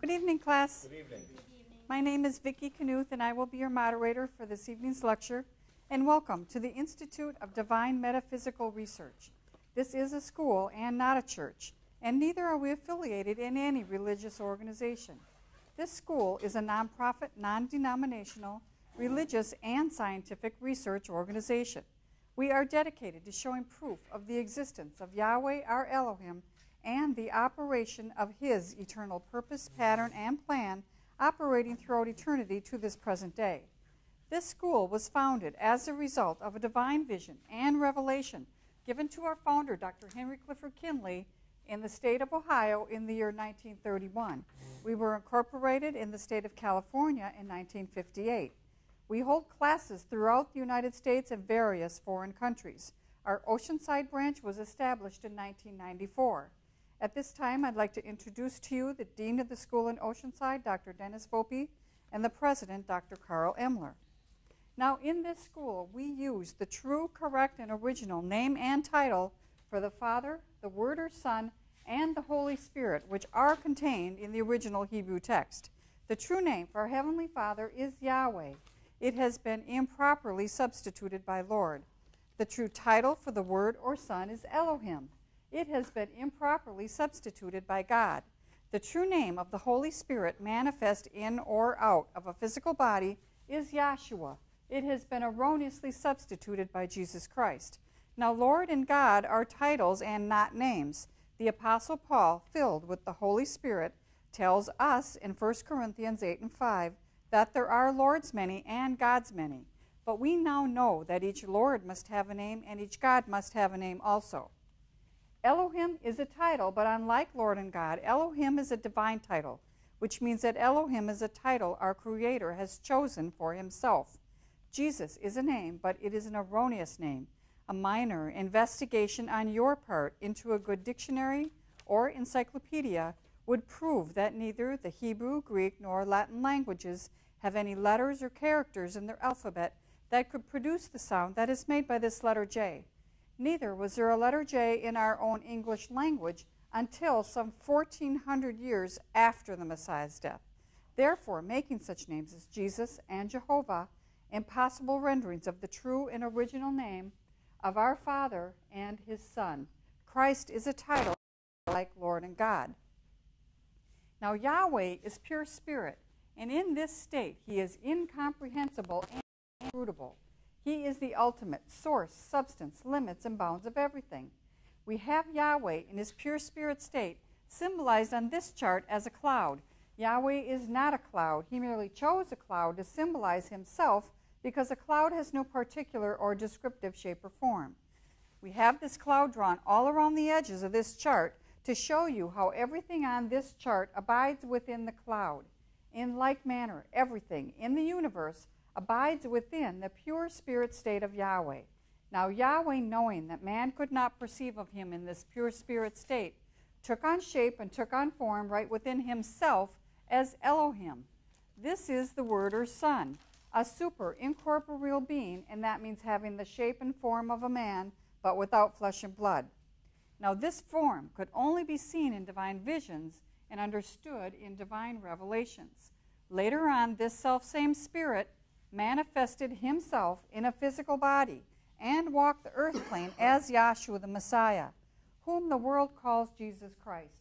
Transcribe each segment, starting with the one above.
Good evening, class. Good evening. My name is Vicki Knuth, and I will be your moderator for this evening's lecture. And welcome to the Institute of Divine Metaphysical Research. This is a school and not a church, and neither are we affiliated in any religious organization. This school is a nonprofit, non denominational, religious, and scientific research organization. We are dedicated to showing proof of the existence of Yahweh our Elohim and the operation of His eternal purpose, pattern, and plan operating throughout eternity to this present day. This school was founded as a result of a divine vision and revelation given to our founder, Dr. Henry Clifford Kinley, in the state of Ohio in the year 1931. We were incorporated in the state of California in 1958. We hold classes throughout the United States and various foreign countries. Our Oceanside branch was established in 1994. At this time, I'd like to introduce to you the Dean of the School in Oceanside, Dr. Dennis Volpe, and the President, Dr. Carl Emler. Now, in this school, we use the true, correct, and original name and title for the Father, the Word or Son, and the Holy Spirit, which are contained in the original Hebrew text. The true name for our Heavenly Father is Yahweh. It has been improperly substituted by Lord. The true title for the Word or Son is Elohim it has been improperly substituted by God. The true name of the Holy Spirit manifest in or out of a physical body is Yahshua. It has been erroneously substituted by Jesus Christ. Now, Lord and God are titles and not names. The Apostle Paul, filled with the Holy Spirit, tells us in 1 Corinthians 8 and 5 that there are Lord's many and God's many. But we now know that each Lord must have a name and each God must have a name also. Elohim is a title, but unlike Lord and God, Elohim is a divine title, which means that Elohim is a title our Creator has chosen for Himself. Jesus is a name, but it is an erroneous name. A minor investigation on your part into a good dictionary or encyclopedia would prove that neither the Hebrew, Greek, nor Latin languages have any letters or characters in their alphabet that could produce the sound that is made by this letter J. Neither was there a letter J in our own English language until some 1400 years after the Messiah's death. Therefore, making such names as Jesus and Jehovah impossible renderings of the true and original name of our Father and His Son. Christ is a title like Lord and God. Now, Yahweh is pure spirit, and in this state he is incomprehensible and inscrutable. He is the ultimate source, substance, limits, and bounds of everything. We have Yahweh in his pure spirit state, symbolized on this chart as a cloud. Yahweh is not a cloud. He merely chose a cloud to symbolize himself because a cloud has no particular or descriptive shape or form. We have this cloud drawn all around the edges of this chart to show you how everything on this chart abides within the cloud. In like manner, everything in the universe abides within the pure spirit state of Yahweh. Now, Yahweh, knowing that man could not perceive of him in this pure spirit state, took on shape and took on form right within himself as Elohim. This is the Word or Son, a super incorporeal being, and that means having the shape and form of a man, but without flesh and blood. Now, this form could only be seen in divine visions and understood in divine revelations. Later on, this self same Spirit manifested himself in a physical body and walked the earth plane as Yahshua the Messiah, whom the world calls Jesus Christ.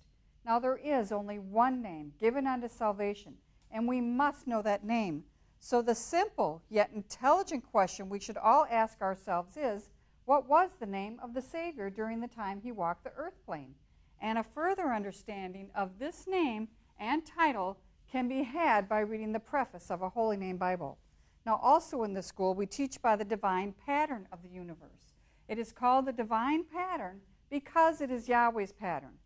Now there is only one name given unto salvation, and we must know that name. So the simple yet intelligent question we should all ask ourselves is, what was the name of the Savior during the time he walked the earth plane? And a further understanding of this name and title can be had by reading the preface of a Holy Name Bible. Now, also in the school, we teach by the divine pattern of the universe. It is called the divine pattern because it is Yahweh's pattern.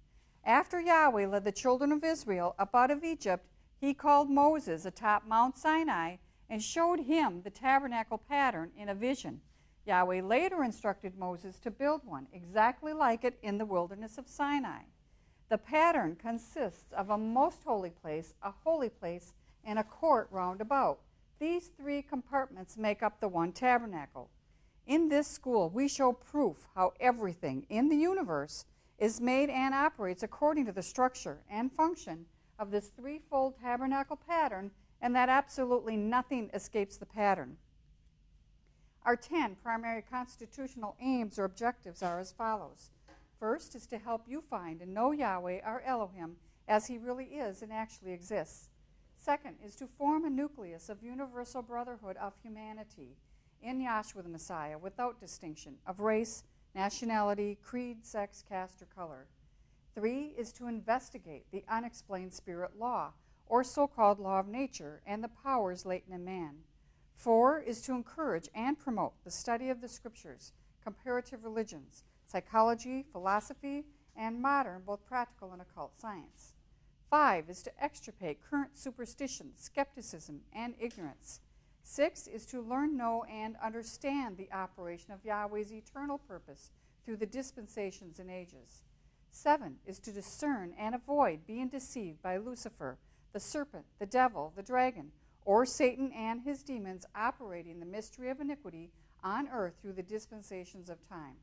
After Yahweh led the children of Israel up out of Egypt, he called Moses atop Mount Sinai and showed him the tabernacle pattern in a vision. Yahweh later instructed Moses to build one exactly like it in the wilderness of Sinai. The pattern consists of a most holy place, a holy place, and a court round about. These three compartments make up the one tabernacle. In this school, we show proof how everything in the universe is made and operates according to the structure and function of this threefold tabernacle pattern and that absolutely nothing escapes the pattern. Our 10 primary constitutional aims or objectives are as follows. First is to help you find and know Yahweh, our Elohim, as he really is and actually exists. Second is to form a nucleus of universal brotherhood of humanity in Yahshua the Messiah without distinction of race, nationality, creed, sex, caste, or color. Three is to investigate the unexplained spirit law, or so called law of nature, and the powers latent in man. Four is to encourage and promote the study of the scriptures, comparative religions, psychology, philosophy, and modern, both practical and occult science. Five is to extirpate current superstition, skepticism, and ignorance. Six is to learn, know, and understand the operation of Yahweh's eternal purpose through the dispensations and ages. Seven is to discern and avoid being deceived by Lucifer, the serpent, the devil, the dragon, or Satan and his demons operating the mystery of iniquity on earth through the dispensations of time.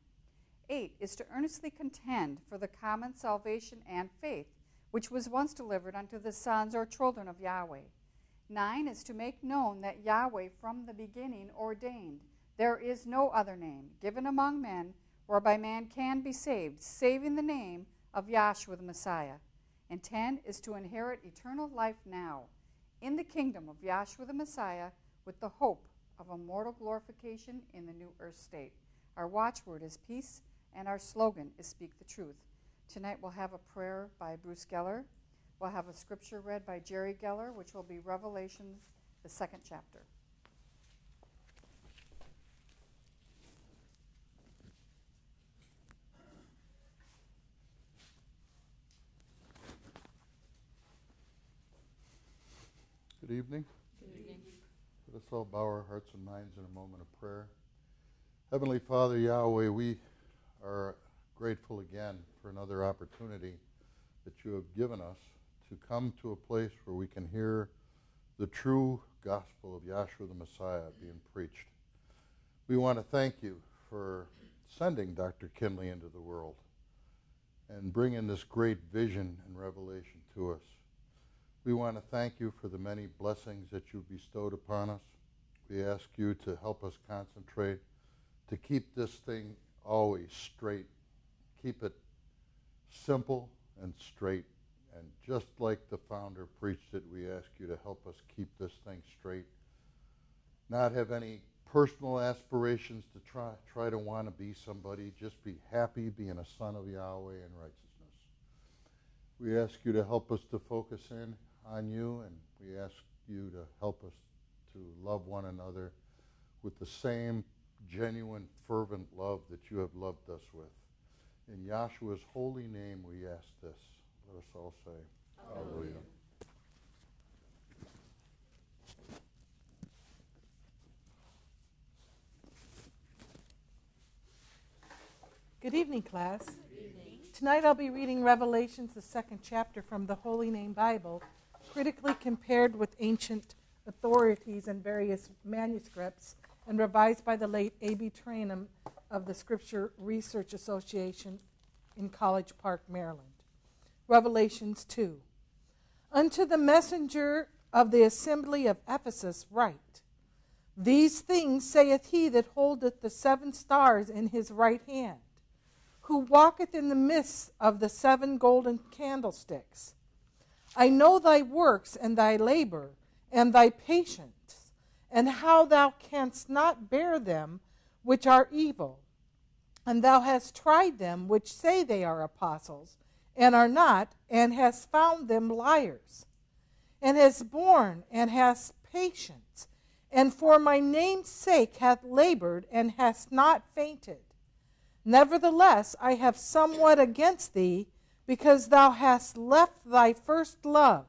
Eight is to earnestly contend for the common salvation and faith which was once delivered unto the sons or children of Yahweh. Nine is to make known that Yahweh from the beginning ordained there is no other name given among men whereby man can be saved, saving the name of Yahshua the Messiah. And ten is to inherit eternal life now in the kingdom of Yahshua the Messiah with the hope of immortal glorification in the new earth state. Our watchword is peace, and our slogan is speak the truth. Tonight we'll have a prayer by Bruce Geller. We'll have a scripture read by Jerry Geller, which will be Revelation, the second chapter. Good evening. Good evening. Let us all bow our hearts and minds in a moment of prayer. Heavenly Father, Yahweh, we are grateful again for another opportunity that you have given us to come to a place where we can hear the true gospel of Yahshua the Messiah being preached. We want to thank you for sending Dr. Kinley into the world and bringing this great vision and revelation to us. We want to thank you for the many blessings that you've bestowed upon us. We ask you to help us concentrate, to keep this thing always straight keep it simple and straight. And just like the founder preached it, we ask you to help us keep this thing straight. Not have any personal aspirations to try, try to want to be somebody. Just be happy being a son of Yahweh in righteousness. We ask you to help us to focus in on you, and we ask you to help us to love one another with the same genuine, fervent love that you have loved us with. In Yahshua's holy name we ask this. Let us all say, Hallelujah. Good evening, class. Good evening. Tonight I'll be reading Revelations, the second chapter from the Holy Name Bible, critically compared with ancient authorities and various manuscripts, and revised by the late A.B. Traina of the Scripture Research Association in College Park, Maryland. Revelations 2. Unto the messenger of the assembly of Ephesus write, These things saith he that holdeth the seven stars in his right hand, who walketh in the midst of the seven golden candlesticks. I know thy works and thy labor and thy patience, and how thou canst not bear them which are evil and thou hast tried them which say they are apostles, and are not, and hast found them liars, and hast borne, and hast patience, and for my name's sake hath labored, and hast not fainted. Nevertheless, I have somewhat against thee, because thou hast left thy first love.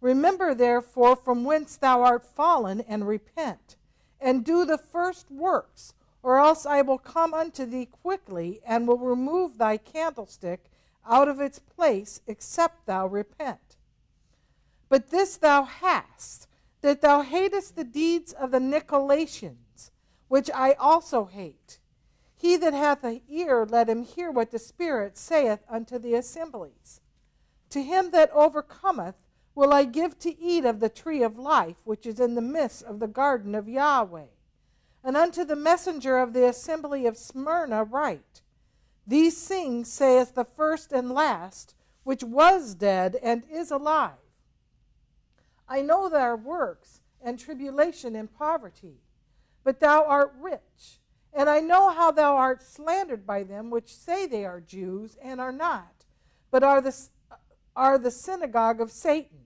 Remember, therefore, from whence thou art fallen, and repent, and do the first works or else I will come unto thee quickly, and will remove thy candlestick out of its place, except thou repent. But this thou hast, that thou hatest the deeds of the Nicolaitans, which I also hate. He that hath an ear, let him hear what the Spirit saith unto the assemblies. To him that overcometh will I give to eat of the tree of life, which is in the midst of the garden of Yahweh. And unto the messenger of the assembly of Smyrna write These things saith the first and last, which was dead and is alive. I know thy works and tribulation and poverty, but thou art rich. And I know how thou art slandered by them which say they are Jews and are not, but are the, are the synagogue of Satan.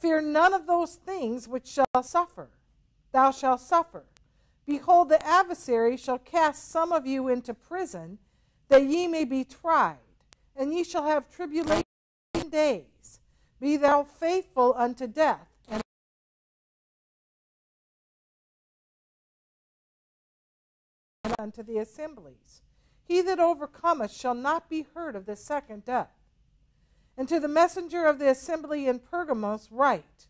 Fear none of those things which shall suffer. Thou shalt suffer. Behold, the adversary shall cast some of you into prison, that ye may be tried, and ye shall have tribulation days. Be thou faithful unto death, and unto the assemblies. He that overcometh shall not be hurt of the second death. And to the messenger of the assembly in Pergamos write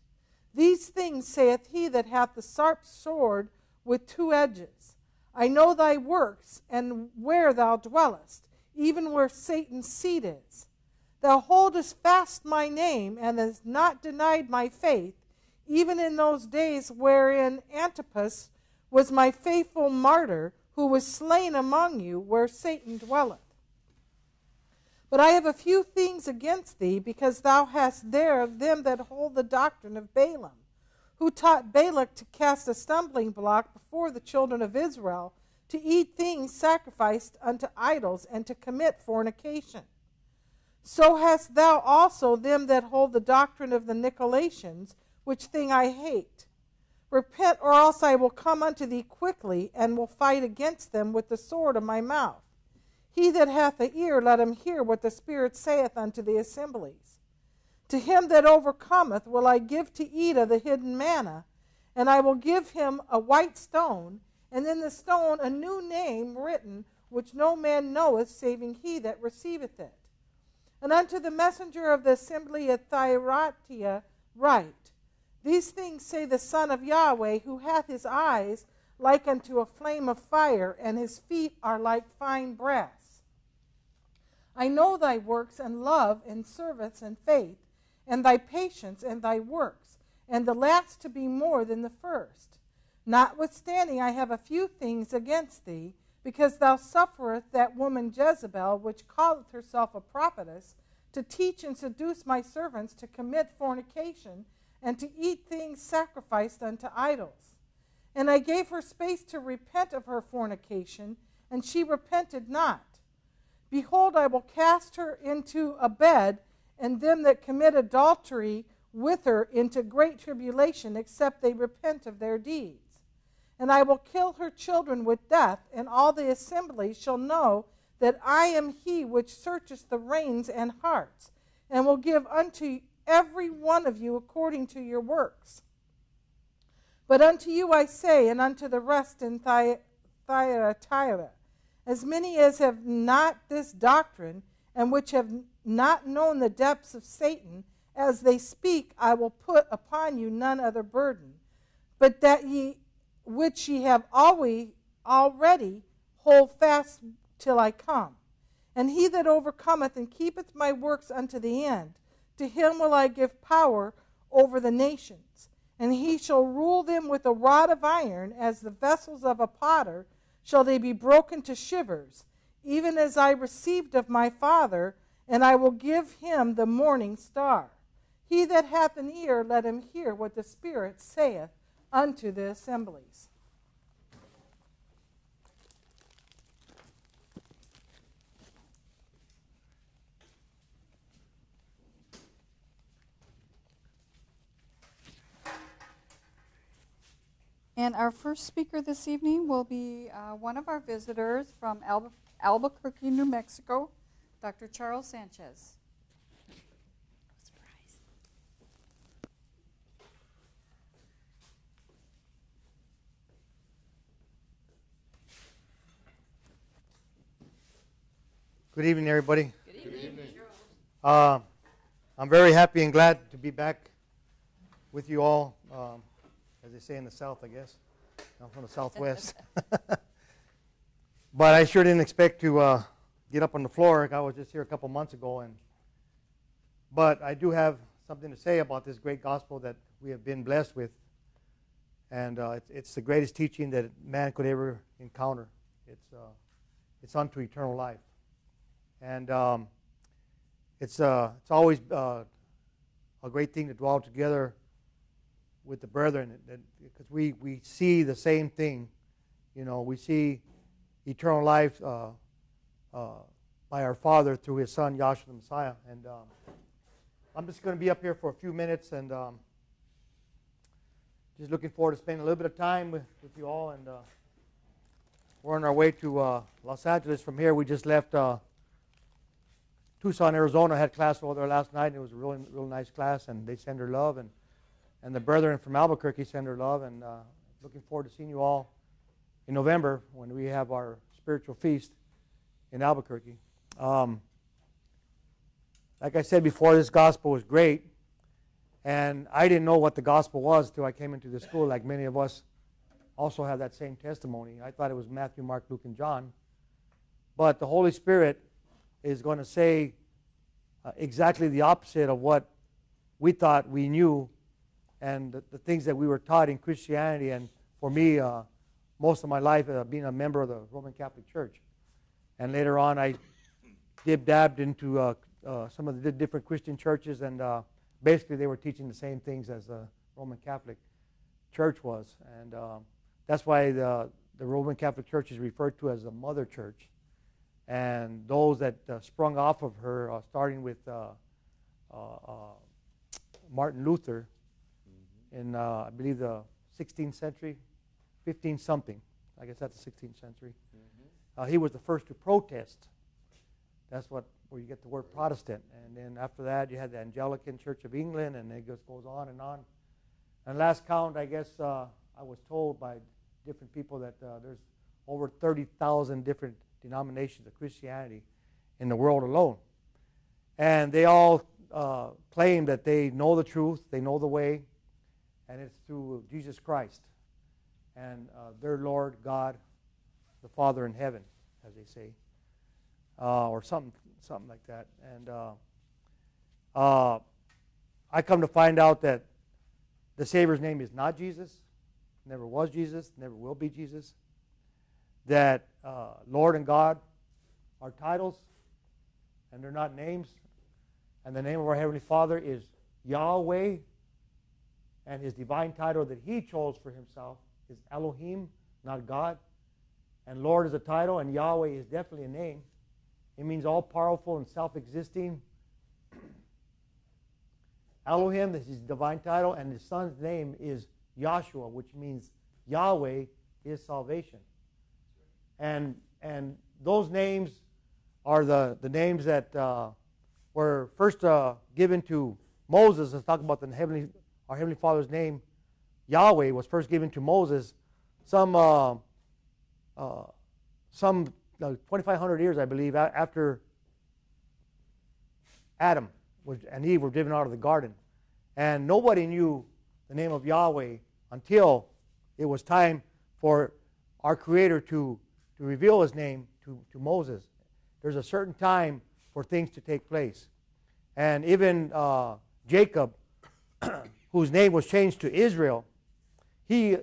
These things saith he that hath the sharp sword with two edges. I know thy works, and where thou dwellest, even where Satan's seat is. Thou holdest fast my name, and hast not denied my faith, even in those days wherein Antipas was my faithful martyr, who was slain among you, where Satan dwelleth. But I have a few things against thee, because thou hast there of them that hold the doctrine of Balaam, who taught Balak to cast a stumbling block before the children of Israel, to eat things sacrificed unto idols, and to commit fornication. So hast thou also them that hold the doctrine of the Nicolaitans, which thing I hate. Repent, or else I will come unto thee quickly, and will fight against them with the sword of my mouth. He that hath an ear, let him hear what the Spirit saith unto the assemblies. To him that overcometh will I give to eat of the hidden manna, and I will give him a white stone, and in the stone a new name written, which no man knoweth, saving he that receiveth it. And unto the messenger of the assembly at Thyatira write, These things say the Son of Yahweh, who hath his eyes like unto a flame of fire, and his feet are like fine brass. I know thy works and love and service and faith, and thy patience and thy works, and the last to be more than the first. Notwithstanding, I have a few things against thee, because thou sufferest that woman Jezebel, which calleth herself a prophetess, to teach and seduce my servants to commit fornication and to eat things sacrificed unto idols. And I gave her space to repent of her fornication, and she repented not. Behold, I will cast her into a bed, and them that commit adultery with her into great tribulation, except they repent of their deeds. And I will kill her children with death, and all the assembly shall know that I am he which searcheth the reins and hearts, and will give unto every one of you according to your works. But unto you I say, and unto the rest in Thyatira, as many as have not this doctrine, and which have not known the depths of Satan, as they speak, I will put upon you none other burden, but that ye which ye have always already hold fast till I come. And he that overcometh and keepeth my works unto the end, to him will I give power over the nations. And he shall rule them with a rod of iron, as the vessels of a potter shall they be broken to shivers, even as I received of my Father, and I will give him the morning star. He that hath an ear, let him hear what the Spirit saith unto the assemblies. And our first speaker this evening will be uh, one of our visitors from Albu- Albuquerque, New Mexico, Dr. Charles Sanchez. Good evening, everybody. Good evening. Uh, I'm very happy and glad to be back with you all. Um, as they say in the South, I guess. I'm from the Southwest. but I sure didn't expect to uh, get up on the floor. I was just here a couple months ago, and but I do have something to say about this great gospel that we have been blessed with. And uh, it's, it's, the greatest teaching that man could ever encounter. It's, uh, it's unto eternal life. And um, it's, uh, it's always uh, a great thing to dwell together with the brethren because we, we see the same thing. You know, we see eternal life uh, uh, by our Father through His Son, Yahshua the Messiah. And um, I'm just going to be up here for a few minutes and um, just looking forward to spending a little bit of time with, with you all. And uh, we're on our way to uh, Los Angeles from here. We just left uh, Tucson, Arizona. Had class over there last night, and it was a really, really nice class. And they send their love, and and the brethren from Albuquerque send their love. And uh, looking forward to seeing you all in November when we have our spiritual feast in Albuquerque. Um, like I said before, this gospel was great. And I didn't know what the gospel was until I came into the school, like many of us also have that same testimony. I thought it was Matthew, Mark, Luke, and John. But the Holy Spirit is going to say uh, exactly the opposite of what we thought we knew and the, the, things that we were taught in Christianity. And for me, uh, most of my life uh, being a member of the Roman Catholic Church. And later on, I dib dabbed into uh, uh, some of the different Christian churches, and uh, basically they were teaching the same things as the Roman Catholic Church was. And um, that's why the, the Roman Catholic Church is referred to as the mother church. And those that uh, sprung off of her, uh, starting with uh, uh, Martin Luther mm-hmm. in, I believe, the 16th century, 15 something. I guess that's the 16th century. Mm-hmm. he was the first to protest. That's what where you get the word Protestant. And then after that, you had the Anglican Church of England, and it just goes on and on. And last count, I guess uh, I was told by different people that uh, there's over 30,000 different denominations of Christianity in the world alone. And they all uh, claim that they know the truth, they know the way, and it's through Jesus Christ and uh, their Lord God, the Father in heaven, as they say, uh, or something something like that. And uh, uh, I come to find out that the Savior's name is not Jesus, never was Jesus, never will be Jesus. That uh, Lord and God are titles, and they're not names. And the name of our Heavenly Father is Yahweh, and his divine title that he chose for himself is Elohim, not God. And Lord is a title, and Yahweh is definitely a name. It means all powerful and self existing. Elohim this is his divine title, and his son's name is Yahshua, which means Yahweh is salvation. And, and those names are the, the names that uh, were first uh, given to Moses. Let's talk about the heavenly, our Heavenly Father's name. Yahweh was first given to Moses some, uh, uh some 2,500 years, I believe, after Adam and Eve were driven out of the garden. And nobody knew the name of Yahweh until it was time for our Creator to, to reveal His name to, to Moses. There's a certain time for things to take place. And even uh, Jacob, whose name was changed to Israel, he,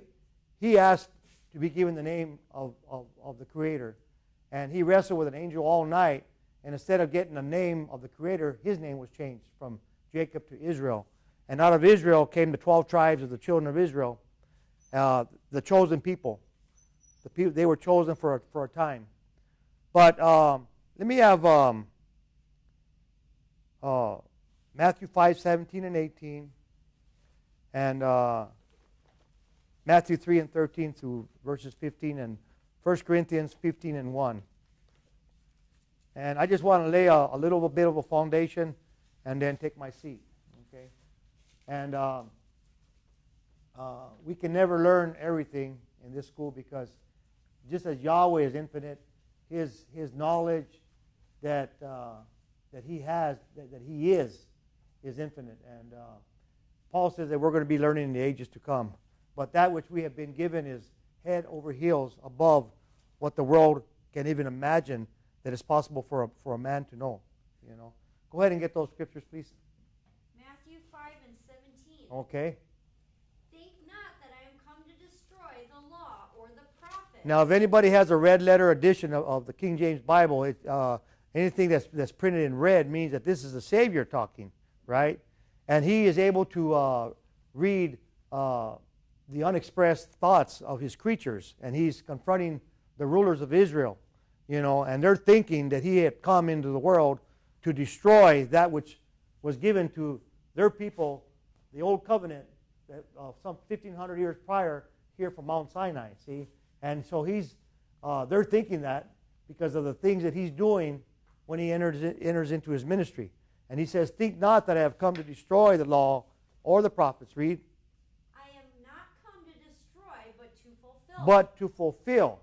he asked to be given the name of, of, of the Creator and he wrestled with an angel all night. And instead of getting the name of the Creator, his name was changed from Jacob to Israel. And out of Israel came the 12 tribes of the children of Israel, uh, the chosen people. The people they were chosen for a, for a time. But um, let me have um, uh, Matthew 5, 17 and 18, and uh, Matthew 3 and 13 through verses 15 and 1 Corinthians 15 and 1. And I just want to lay a, a, little bit of a foundation and then take my seat. Okay? And um, uh, we can never learn everything in this school because just as Yahweh is infinite, his, his knowledge that, uh, that he has, that, that, he is, is infinite. And uh, Paul says that we're going to be learning in the ages to come. But that which we have been given is head over heels above what the world can even imagine that is possible for a, for a man to know. You know, go ahead and get those scriptures, please. Matthew 5 and 17. Okay? Think not that I am come to destroy the law or the prophets. Now, if anybody has a red letter edition of, of the King James Bible, it, uh, anything that's, that's printed in red means that this is the Savior talking, right? And he is able to uh, read uh, the unexpressed thoughts of his creatures, and he's confronting the rulers of Israel, you know, and they're thinking that he had come into the world to destroy that which was given to their people, the old covenant, that, uh, some 1,500 years prior here from Mount Sinai, see? And so he's, uh, they're thinking that because of the things that he's doing when he enters, enters into his ministry. And he says, Think not that I have come to destroy the law or the prophets. Read. I am not come to destroy, but to fulfill. But to fulfill.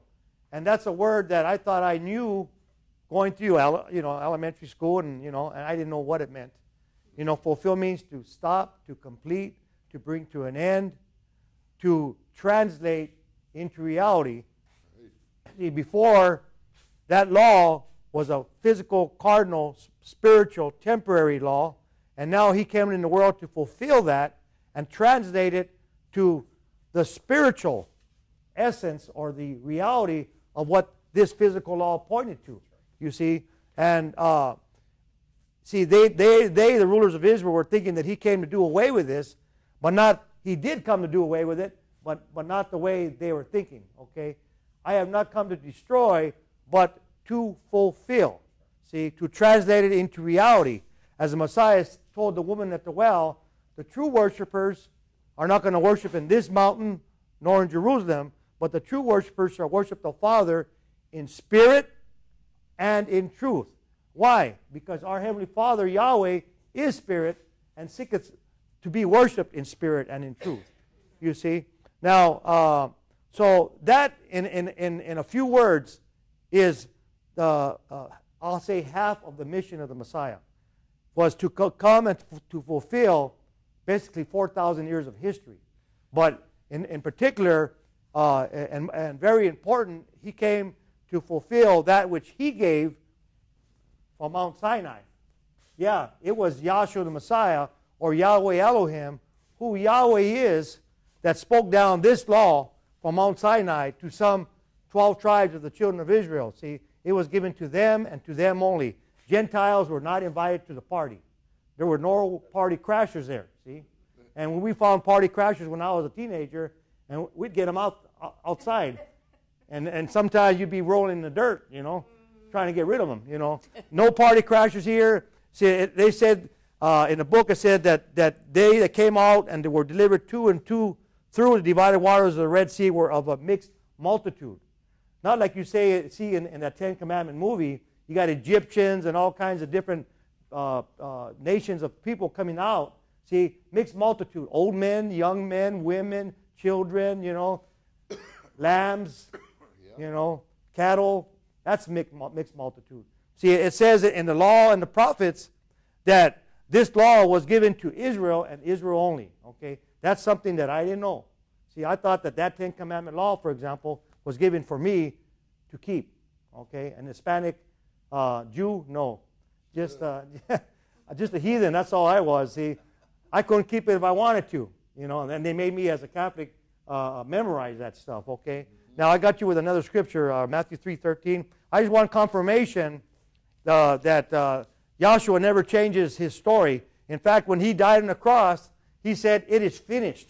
And that's a word that I thought I knew going through you know, elementary school, and, you know, and I didn't know what it meant. You know, fulfill means to stop, to complete, to bring to an end, to translate into reality. See, before that law was a physical, cardinal, spiritual, temporary law, and now he came in the world to fulfill that and translate it to the spiritual essence or the reality of what this physical law pointed to. You see, and uh, see, they, they, they, the rulers of Israel, were thinking that he came to do away with this, but not. He did come to do away with it, but but not the way they were thinking. Okay, I have not come to destroy, but to fulfill. See, to translate it into reality. As the Messiah told the woman at the well, the true worshipers are not going to worship in this mountain nor in Jerusalem, but the true worshipers shall worship the Father in spirit and in truth. Why? Because our Heavenly Father, Yahweh, is spirit and seeketh to be worshiped in spirit and in truth. You see? Now, uh, so that, in, in, in, in a few words, is the, uh, I'll say half of the mission of the Messiah, was to co- come and to fulfill basically 4,000 years of history. But in, in particular, uh, and, and very important, he came to fulfill that which he gave from Mount Sinai. Yeah, it was Yahshua the Messiah or Yahweh Elohim, who Yahweh is, that spoke down this law from Mount Sinai to some 12 tribes of the children of Israel. See, it was given to them and to them only. Gentiles were not invited to the party. There were no party crashers there, see? And when we found party crashers when I was a teenager, and we'd get them out outside. And, and sometimes you'd be rolling in the dirt, you know, trying to get rid of them, you know. No party crashers here. See, they said uh, in the book, it said that, that they that came out and they were delivered two and two through the divided waters of the Red Sea were of a mixed multitude. Not like you say, see in, in that Ten Commandment movie, you got Egyptians and all kinds of different uh, uh, nations of people coming out. See, mixed multitude. Old men, young men, women, children, you know, lambs, you know, cattle. That's mixed, mixed multitude. See, it says in the law and the prophets that this law was given to Israel and Israel only. Okay, that's something that I didn't know. See, I thought that that Ten Commandment law, for example, was given for me to keep. Okay, an Hispanic uh, Jew, no, just uh, just a heathen. That's all I was. See, I couldn't keep it if I wanted to, you know. And they made me, as a Catholic, uh, memorize that stuff. Okay. Now I got you with another scripture, uh, Matthew three thirteen. I just want confirmation uh, that uh, Yahshua never changes his story. In fact, when he died on the cross, he said, "It is finished,"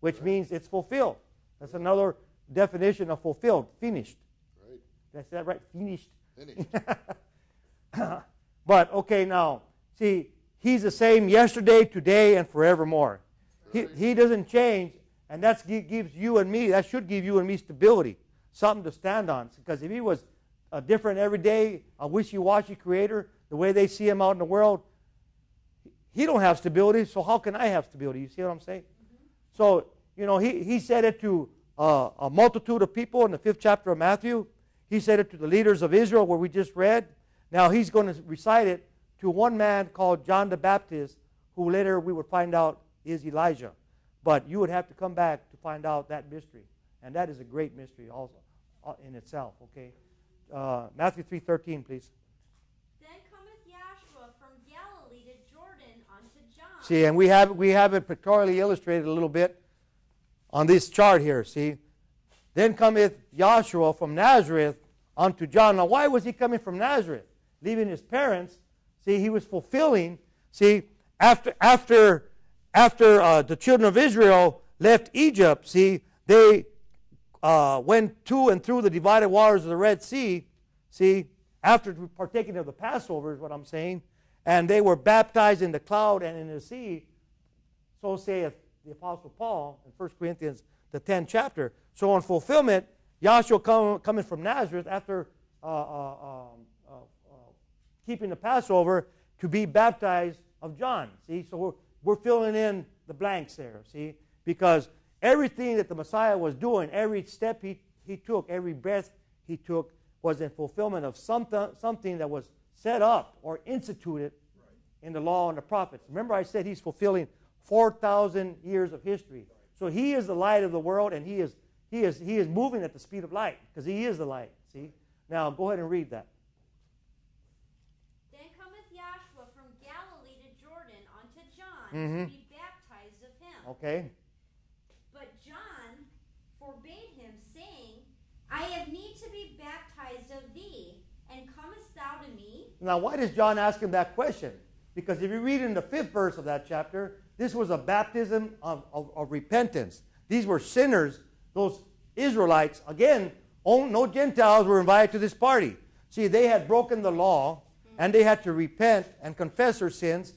which means it's fulfilled. That's another definition of fulfilled, finished. Right. Did I say that right? Finished. Finished. but okay, now see, he's the same yesterday, today, and forevermore. He, he doesn't change, and that gives you and me. That should give you and me stability, something to stand on. Because if he was a different every day, a wishy-washy creator, the way they see him out in the world, he don't have stability. So how can I have stability? You see what I'm saying? Mm-hmm. So you know, he he said it to uh, a multitude of people in the fifth chapter of Matthew. He said it to the leaders of Israel, where we just read. Now he's going to recite it to one man called John the Baptist, who later we would find out is Elijah. But you would have to come back to find out that mystery. And that is a great mystery also uh, in itself, okay? Uh, Matthew 3.13, please. Then cometh Yahshua from Galilee to Jordan unto John. See, and we have we have it pictorially illustrated a little bit on this chart here. See, then cometh Yahshua from Nazareth unto John. Now, why was he coming from Nazareth, leaving his parents? See, he was fulfilling. See, after after after uh, the children of Israel left Egypt, see, they uh, went to and through the divided waters of the Red Sea. See, after partaking of the Passover is what I'm saying, and they were baptized in the cloud and in the sea. So saith the Apostle Paul in 1 Corinthians, the 10th chapter. So, in fulfillment, Yahshua come, coming from Nazareth after uh, uh, um, uh, uh, keeping the Passover to be baptized of John. See, so we're, filling in the blanks there, see, because everything that the Messiah was doing, every step he, he took, every breath he took, was in fulfillment of something, something that was set up or instituted in the law and the prophets. Remember, I said he's fulfilling 4,000 years of history. So he is the light of the world, and he is, he is, he is moving at the speed of light because he is the light. See? Now, go ahead and read that. Then cometh Yahshua from Galilee to Jordan unto John Mhm. to be baptized of him. Okay? But John forbade him, saying, I have need to be baptized of thee, and comest thou to me? Now, why does John ask him that question? Because if you read in the fifth verse of that chapter, this was a baptism of, of, of repentance. These were sinners, those Israelites. Again, no Gentiles were invited to this party. See, they had broken the law and they had to repent and confess their sins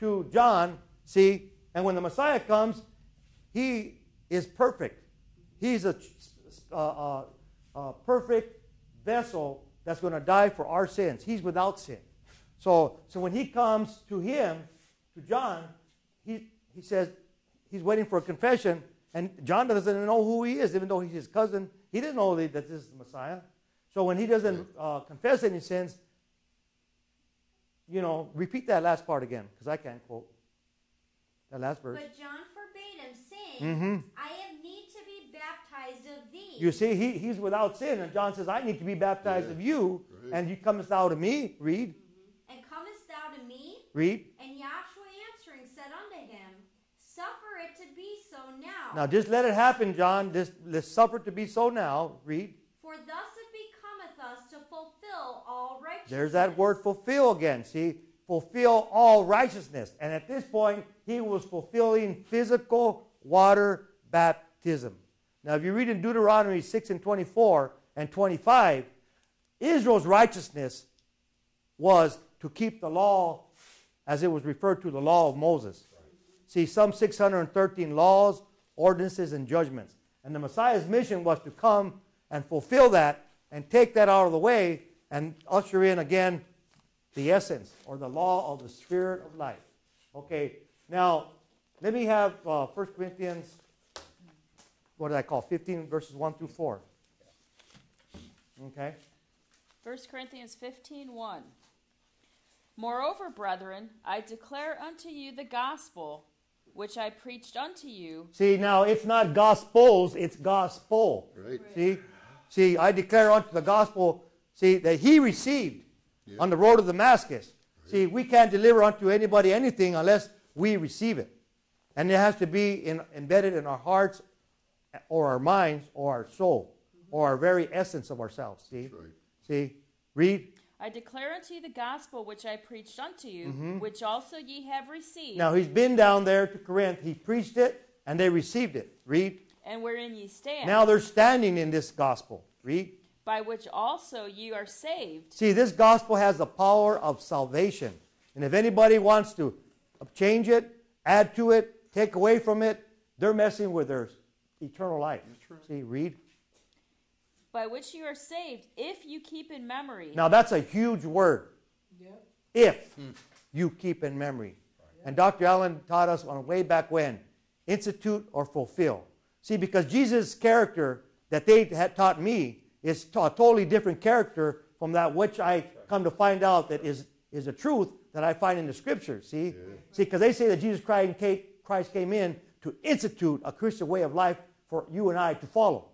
to John. See, and when the Messiah comes, he is perfect. He's a uh, uh, uh, perfect vessel that's going to die for our sins. He's without sin. So, so when he comes to him, to John, he, he says he's waiting for a confession, and John doesn't know who he is, even though he's his cousin. He didn't know that this is the Messiah. So when he doesn't uh, confess any sins, you know, repeat that last part again, because I can't quote that last verse. But John forbade him, saying, Mhm. I have need to be baptized of thee. You see, he, he's without sin, and John says, I need to be baptized Yeah. of you, Right. and you comest thou to me. Read, and comest thou to me? read. And Yahshua answering said unto him, Suffer it to be so now. Now just let it happen, John. Just let's suffer it to be so now. Read. For thus it becometh us to fulfill all righteousness. There's that word fulfill again. See, fulfill all righteousness. And at this point, he was fulfilling physical water baptism. Now, if you read in Deuteronomy 6 and 24 and 25, Israel's righteousness was to keep the law as it was referred to the law of Moses. See, some 613 laws, ordinances, and judgments. And the Messiah's mission was to come and fulfill that and take that out of the way and usher in again the essence or the law of the Spirit of life. Okay, now let me have uh, 1 Corinthians, what did I call, 15 verses 1 through 4. Okay. 1 Corinthians 15 1. Moreover, brethren, I declare unto you the gospel which I preached unto you, See, now it's not gospels, it's gospel. Right. See? See, I declare unto the gospel, see, that he received Yeah. on the road of Damascus. See, we can't deliver unto anybody anything unless we receive it. And it has to be in, embedded in our hearts or our minds or our soul or our very essence of ourselves. See? Right. See? Read. I declare unto you the gospel which I preached unto you, which also ye have received, Mm-hmm. Now, he's been down there to Corinth. He preached it and they received it. Read. and wherein ye stand, Now they're standing in this gospel. Read. By which also ye are saved, See, this gospel has the power of salvation. And if anybody wants to change it, add to it, take away from it, they're messing with their eternal life. See, read. by which you are saved, if you keep in memory Now that's a huge word. If hmm. you keep in memory. And Dr. Allen taught us on way back when institute or fulfill. See, because Jesus' character that they had taught me is a totally different character from that which I come to find out that is, is a truth that I find in the scriptures. See? See, because they say that Jesus Christ came, Christ came in to institute a Christian way of life for you and I to follow.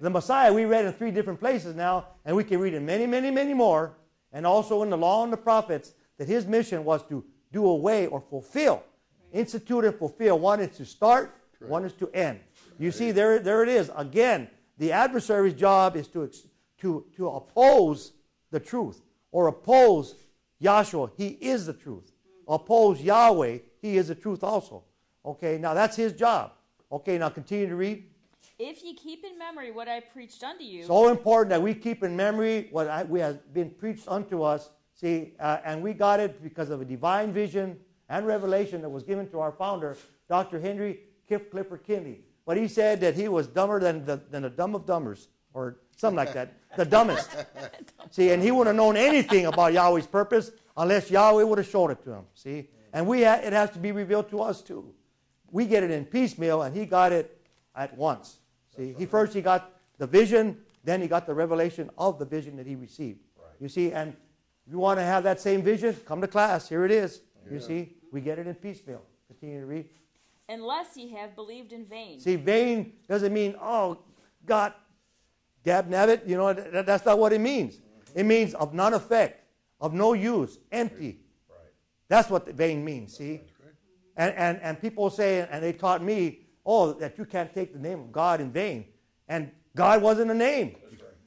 The Messiah we read in three different places now, and we can read in many, many, many more, and also in the law and the prophets, that his mission was to do away or fulfill. Institute and fulfill. One is to start, one is to end. You see, there, there it is. Again, the adversary's job is to, to, to oppose the truth or oppose Yahshua. He is the truth. Oppose Yahweh. He is the truth also. Okay, now that's his job. Okay, now continue to read. If ye keep in memory what I preached unto you, So important that we keep in memory what I, we have been preached unto us. See, uh, and we got it because of a divine vision and revelation that was given to our founder, Dr. Henry Kip Clifford Kinley. But he said that he was dumber than the, than the dumb of dumbers, or something like that, the dumbest. See, and he wouldn't have known anything about Yahweh's purpose unless Yahweh would have shown it to him. See, and we ha- it has to be revealed to us too. We get it in piecemeal, and he got it at once. See, he first he got the vision, then he got the revelation of the vision that he received. You see, and if you want to have that same vision, come to class. Here it is. You see, we get it in piecemeal. Continue to read. Unless ye have believed in vain. See, vain doesn't mean, oh, God, dab nabbit. You know, that, that's not what it means. It means of none effect, of no use, empty. Right. That's what the vain means, see? And, and, and people say, and they taught me, oh, that you can't take the name of God in vain. And God wasn't a name.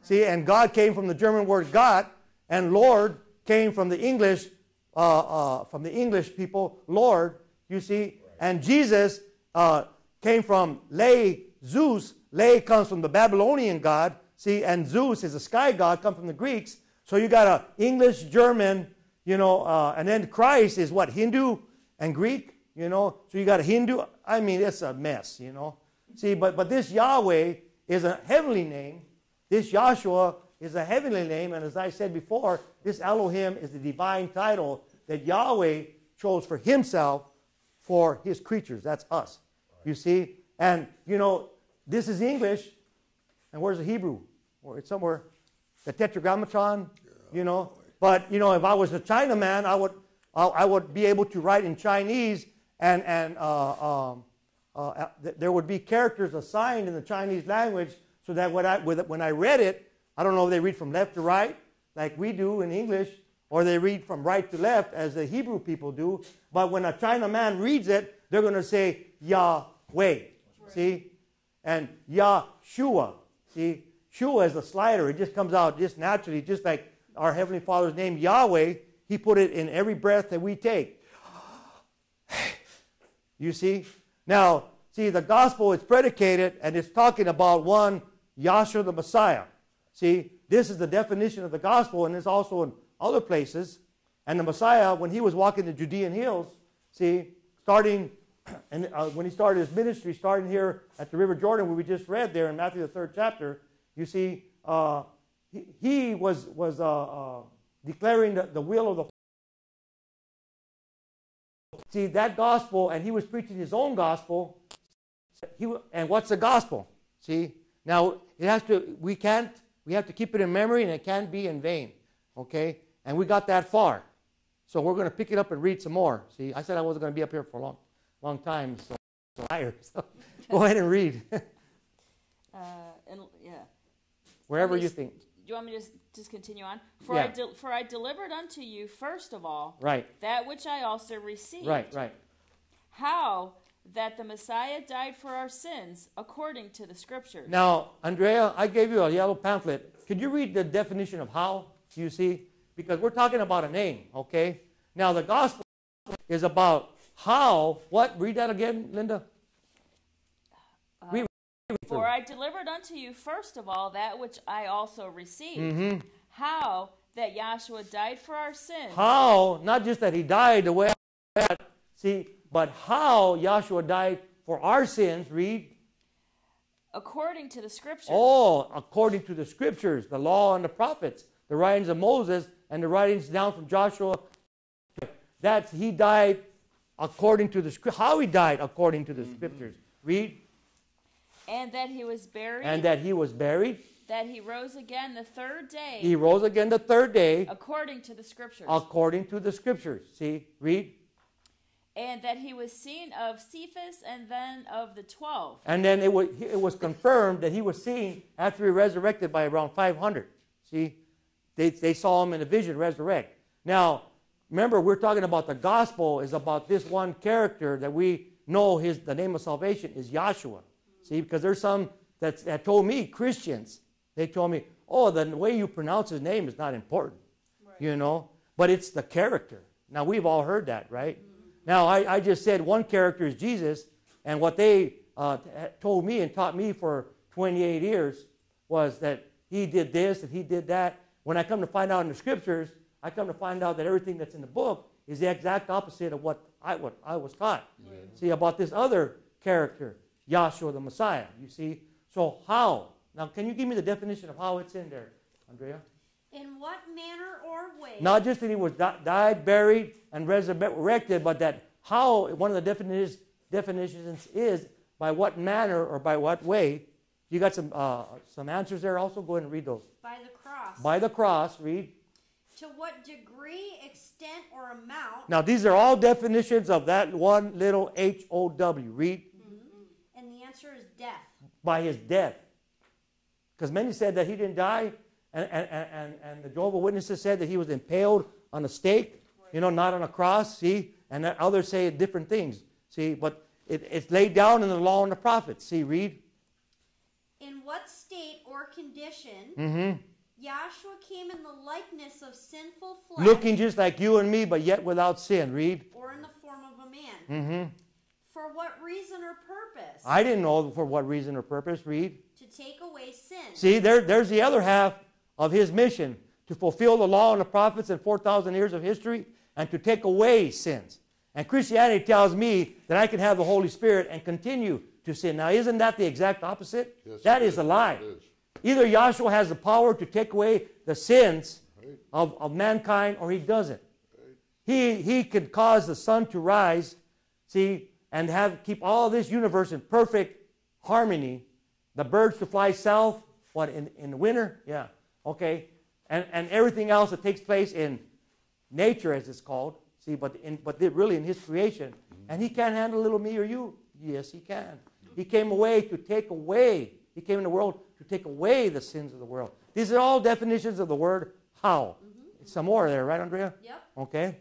See, and God came from the German word God, and Lord came from the English, uh, uh, from the English people, Lord, you see. And Jesus uh, came from lay Zeus. Lay comes from the Babylonian god, see, and Zeus is a sky god, come from the Greeks. So you got a English, German, you know, uh, and then Christ is what Hindu and Greek, you know. So you got a Hindu. I mean, it's a mess, you know. See, but but this Yahweh is a heavenly name. This Yahshua is a heavenly name, and as I said before, this Elohim is the divine title that Yahweh chose for Himself for His creatures. That's us. You see, and you know, this is English, and where's the Hebrew? Or it's somewhere. The Tetragrammaton, you know. But you know, if I was a Chinaman, I would I would be able to write in Chinese, and and uh, um, uh, th- there would be characters assigned in the Chinese language, so that when I when I read it, I don't know if they read from left to right like we do in English, or they read from right to left as the Hebrew people do. But when a Chinaman reads it, they're going to say Yahweh. See, and Yahshua. See, Shua is a slider. It just comes out just naturally, just like our Heavenly Father's name, Yahweh. He put it in every breath that we take. You see? Now, see, the gospel is predicated and it's talking about one, Yahshua the Messiah. See, this is the definition of the gospel, and it's also in other places. And the Messiah, when he was walking the Judean hills, see, starting, and uh, when he started his ministry, starting here at the River Jordan, where we just read there in Matthew the third chapter, you see, uh, he, he was was uh, uh, declaring the, the will of the See, that gospel, and he was preaching his own gospel. He, and what's the gospel? See? Now, it has to, we can't, we have to keep it in memory, and it can't be in vain. Okay? And we got that far. So we're going to pick it up and read some more. See, I said I wasn't going to be up here for a long, long time, so, so tired. So go ahead and read, Uh, and yeah. wherever you think. Do you want me to just, just continue on? For I Yeah. del- for I delivered unto you first of all Right, that which I also received. right, right. How that the Messiah died for our sins according to the Scriptures. Now, Andrea, I gave you a yellow pamphlet. Could you read the definition of how? Do you see? Because we're talking about a name, okay? Now, the gospel is about how. What? Read that again, Linda. Read- read. For I delivered unto you first of all that which I also received. Mm-hmm. How that Yahshua died for our sins. How, not just that he died the way that, see, but how Yahshua died for our sins, read. according to the Scriptures. Oh, according to the scriptures, the law and the prophets, the writings of Moses, and the writings down from Joshua. That he died according to the script. How he died according to the mm-hmm. scriptures. Read. And that he was buried. And that he was buried. that he rose again the third day. He rose again the third day according to the Scriptures. according to the scriptures. See, read. and that he was seen of Cephas and then of the twelve. And then it was, it was confirmed that he was seen after he resurrected by around 500. See, they, they saw him in a vision resurrect. Now, remember, we're talking about the gospel is about this one character that we know his the name of salvation is Yahshua. See, because there's some that, that told me, Christians, they told me, oh, the way you pronounce his name is not important. You know? But it's the character. Now, we've all heard that, right? Now, I, I just said one character is Jesus, and what they uh, told me and taught me for 28 years was that he did this and he did that. When I come to find out in the scriptures, I come to find out that everything that's in the book is the exact opposite of what I, what I was taught. See, about this other character, Yahshua the Messiah, you see? So, how? Now, can you give me the definition of how it's in there, Andrea? In what manner or way? Not just that he was di- died, buried, and resurrected, but that how, one of the definitions, definitions is by what manner or by what way. You got some, uh, some answers there also? Go ahead and read those. By the cross. By the cross, read. to what degree, extent, or amount? Now, these are all definitions of that one little H O W. Read. And the answer is death. By his death. Because many said that he didn't die, and, and, and, and the Jehovah Witnesses said that he was impaled on a stake, you know, not on a cross, see? And that others say different things, see? But it, it's laid down in the law and the prophets. See, read. In what state or condition Mm-hmm. Yahshua came in the likeness of sinful flesh Looking just like you and me, but yet without sin. Read. or in the form of a man? Mm-hmm. For what reason or purpose? I didn't know for what reason or purpose. Read. to take away sin. See, there, there's the other half of his mission to fulfill the law and the prophets and 4,000 years of history and to take away sins. And Christianity tells me that I can have the Holy Spirit and continue to sin. Now, isn't that the exact opposite? Yes, that it is a lie. It is. Either Yahshua has the power to take away the sins of, of mankind or he doesn't. He, he could cause the sun to rise, see, and have keep all this universe in perfect harmony. The birds to fly south, what, in, in the winter? Yeah, okay. And, and everything else that takes place in nature, as it's called, see, but, in, but really in his creation. And he can't handle little me or you. Yes, he can. He came away to take away, he came in the world to take away the sins of the world. These are all definitions of the word how. Some more there, right, Andrea? Yep. Okay,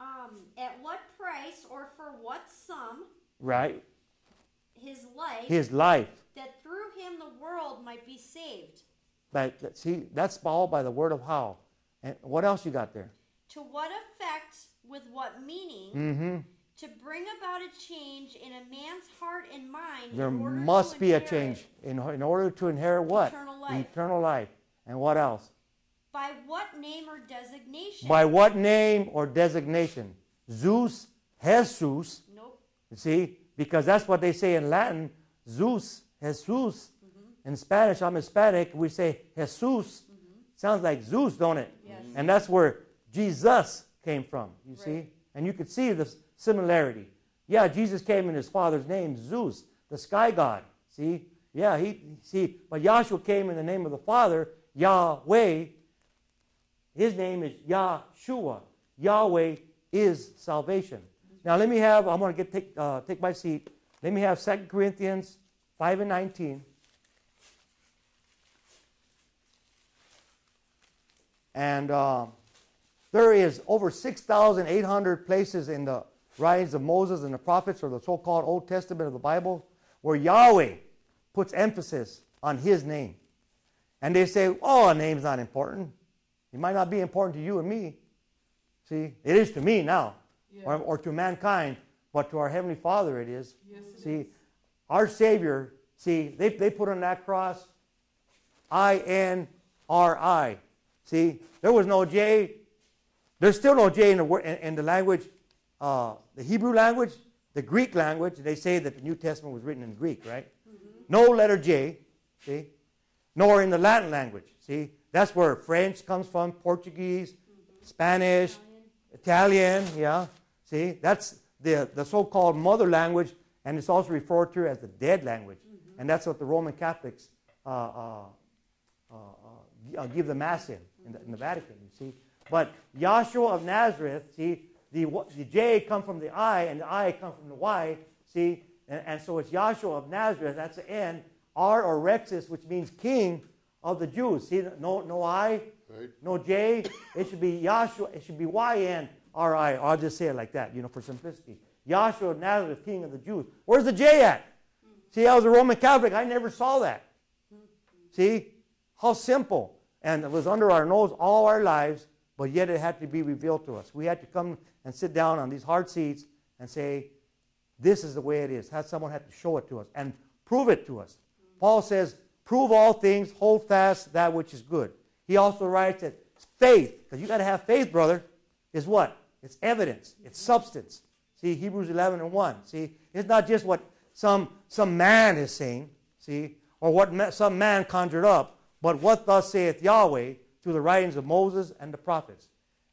Um, at what price or for what sum right. his life His life. that through him the world might be saved? But see, that's all by the word of how. And what else you got there? To what effect, with what meaning, Mm-hmm. To bring about a change in a man's heart and mind? There in order to must be a change in, in order to inherit what? Eternal life. Eternal life. And what else? By what name or designation? By what name or designation? Zeus, Jesus. Nope. You see, because that's what they say in Latin. Zeus, Jesus. Mm-hmm. In Spanish, I'm Hispanic. We say Jesus. Mm-hmm. Sounds like Zeus, don't it? Yes. And that's where Jesus came from. You see, and you could see the similarity. Yeah, Jesus came in his father's name, Zeus, the sky god. See, yeah, he see, but Yahshua came in the name of the Father, Yahweh. His name is Yahshua. Yahweh is salvation. Now let me have. I'm going to get take uh, take my seat. Let me have 2 Corinthians 5 and 19. And uh, there is over 6,800 places in the writings of Moses and the prophets, or the so-called Old Testament of the Bible, where Yahweh puts emphasis on His name. And they say, "Oh, a name's not important. It might not be important to you and me. See, it is to me now, or, or to mankind, but to our Heavenly Father it is. see, our Savior, see, they, they put on that cross I N R I. See, there was no J. There's still no J in the, in, in the language, uh, the Hebrew language, the Greek language. They say that the New Testament was written in Greek, right? No letter J, see, nor in the Latin language. See, that's where French comes from, Portuguese, Spanish, Italian, yeah. See, that's the, the so called mother language, and it's also referred to as the dead language. And that's what the Roman Catholics uh, uh, uh, uh, uh, give the Mass in, in the, in the Vatican, you see. But Yahshua of Nazareth, see, the, the J come from the I, and the I come from the Y, see, and, and so it's Yahshua of Nazareth, that's the N, R or Rexus, which means king of the Jews. See, no, no I, Right. no J. It should be Yahshua. It should be YN R I. I'll just say it like that, you know, for simplicity. Yahshua of Nazareth, King of the Jews. Where's the J at? See, I was a Roman Catholic. I never saw that. See? How simple. And it was under our nose all our lives, but yet it had to be revealed to us. We had to come and sit down on these hard seats and say, this is the way it is. Had someone had to show it to us and prove it to us. Paul says, prove all things, hold fast that which is good. He also writes that faith, because you got to have faith, brother, is what? It's evidence, it's substance. See, Hebrews 11 and 1. See, it's not just what some, some man is saying, see, or what ma- some man conjured up, but what thus saith Yahweh through the writings of Moses and the prophets.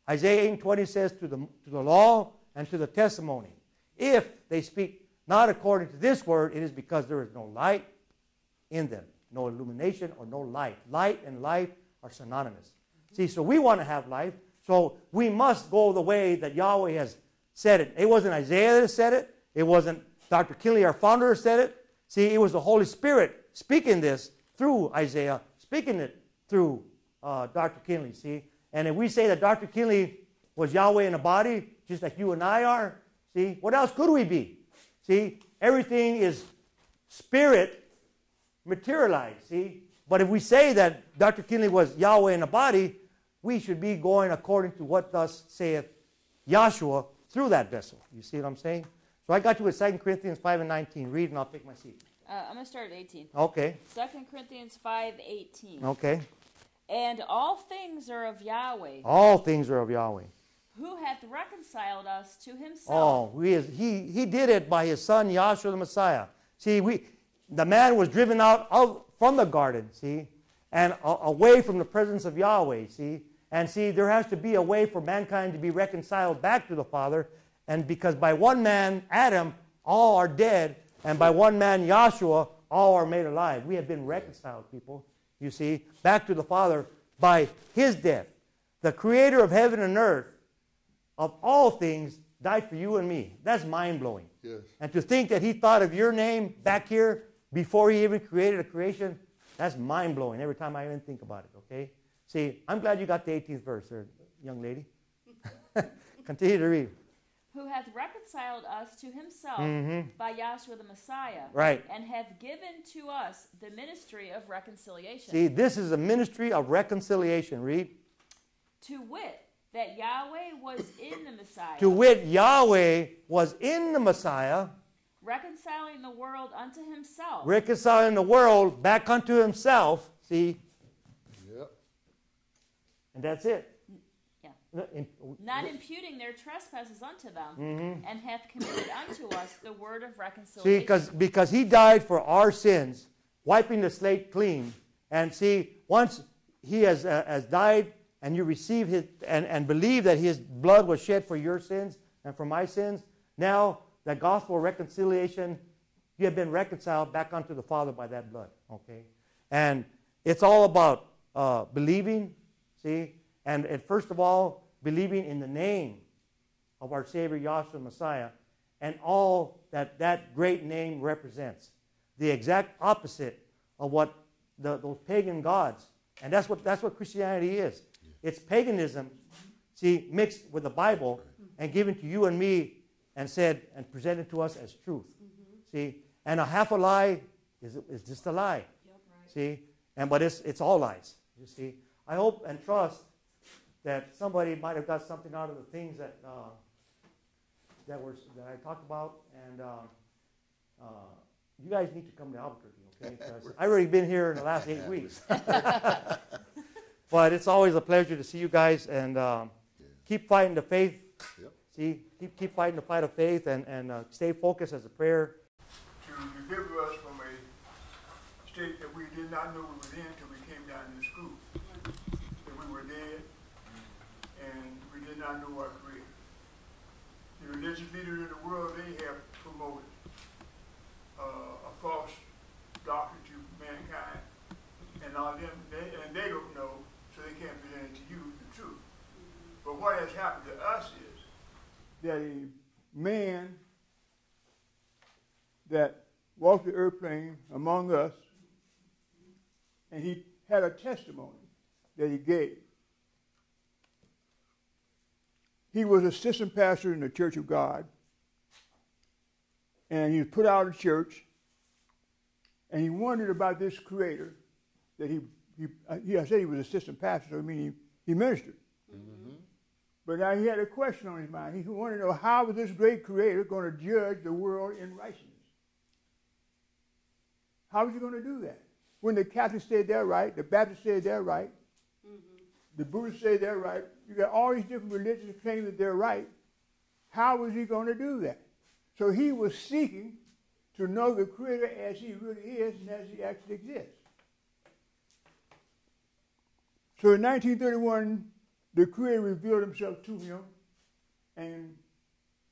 Isaiah 8:20 says, to the, to the law and to the testimony. If they speak not according to this word, it is because there is no light in them, no illumination or no light. Light and life are synonymous. See, so we want to have life, so we must go the way that Yahweh has said it. It wasn't Isaiah that said it. It wasn't Dr. Kinley, our founder, said it. See, it was the Holy Spirit speaking this through Isaiah, speaking it through uh, Dr. Kinley. See, and if we say that Dr. Kinley was Yahweh in a body, just like you and I are, see, what else could we be? See, everything is spirit materialized. See, but if we say that Dr. Kinley was Yahweh in a body, we should be going according to what thus saith Yahshua through that vessel. You see what I'm saying? So I got you with 2 Corinthians 5 and 19. Read and I'll take my seat. Uh, I'm going to start at 18. Okay. 2 Corinthians 5 18. Okay. And all things are of Yahweh, All things are of Yahweh. who hath reconciled us to himself. Oh, he, is, he, he did it by his son Yahshua the Messiah. See, we, the man was driven out of, from the garden, see, and a, away from the presence of Yahweh, see. And see, there has to be a way for mankind to be reconciled back to the Father. And because by one man, Adam, all are dead, and by one man, Yahshua, all are made alive. We have been reconciled, people, you see, back to the Father by his death. The creator of heaven and earth, of all things, died for you and me. That's mind blowing. Yes. And to think that he thought of your name back here before he even created a creation, that's mind blowing every time I even think about it, okay? See, I'm glad you got the 18th verse there, young lady. Continue to read. Who hath reconciled us to himself Mhm. by Yahshua the Messiah, Right. and hath given to us the ministry of reconciliation. See, this is a ministry of reconciliation. Read. To wit, that Yahweh was in the Messiah, To wit, Yahweh was in the Messiah, reconciling the world unto himself, reconciling the world back unto himself. See, Yep. and that's it. Yeah. No, in- not imputing their trespasses unto them, Mhm. and hath committed unto us the word of See, reconciliation. because because he died for our sins, wiping the slate clean. And see, once he has, uh, has died and you receive his and, and believe that his blood was shed for your sins and for my sins, now the gospel of reconciliation, you have been reconciled back unto the Father by that blood. Okay? And it's all about uh, believing, see, and, and first of all, believing in the name of our Savior Yahshua Messiah and all that that great name represents. The exact opposite of what the, those pagan gods, and that's what, that's what Christianity is. It's paganism, see, mixed with the Bible and given to you and me and said and presented to us as truth. Mm-hmm. See, and a half a lie is, is just a lie. See, and but it's, it's all lies. You see, I hope and trust that somebody might have got something out of the things that uh, that were that I talked about, and uh, uh, you guys need to come to Albuquerque, okay? 'Cause I've already been here in the last eight weeks, but it's always a pleasure to see you guys, and um, keep fighting the faith. Yep. See, keep keep fighting the fight of faith, and and uh, stay focused as a prayer. to deliver us from a state that we did not know we were in until we came down to school. That we were dead and not know our Creator. The religious leaders in the world, they have promoted uh, a false doctrine to mankind. And all them, they, and they don't know, so they can't present to you the truth. But what has happened to us is that a man that walked the earth plane among us, and he had a testimony that he gave. He was assistant pastor in the Church of God. And he was put out of church. And he wondered about this creator that he, he, uh, he I said he was assistant pastor, so I mean he, he ministered. But now he had a question on his mind. He wanted to know how was this great creator going to judge the world in righteousness? How was he going to do that? When the Catholics said they're right, the Baptists said they're right, the Buddhists say they're right, you got all these different religions claiming that they're right. How was he going to do that? So he was seeking to know the Creator as he really is and as he actually exists. So in 1931, the Creator revealed himself to him and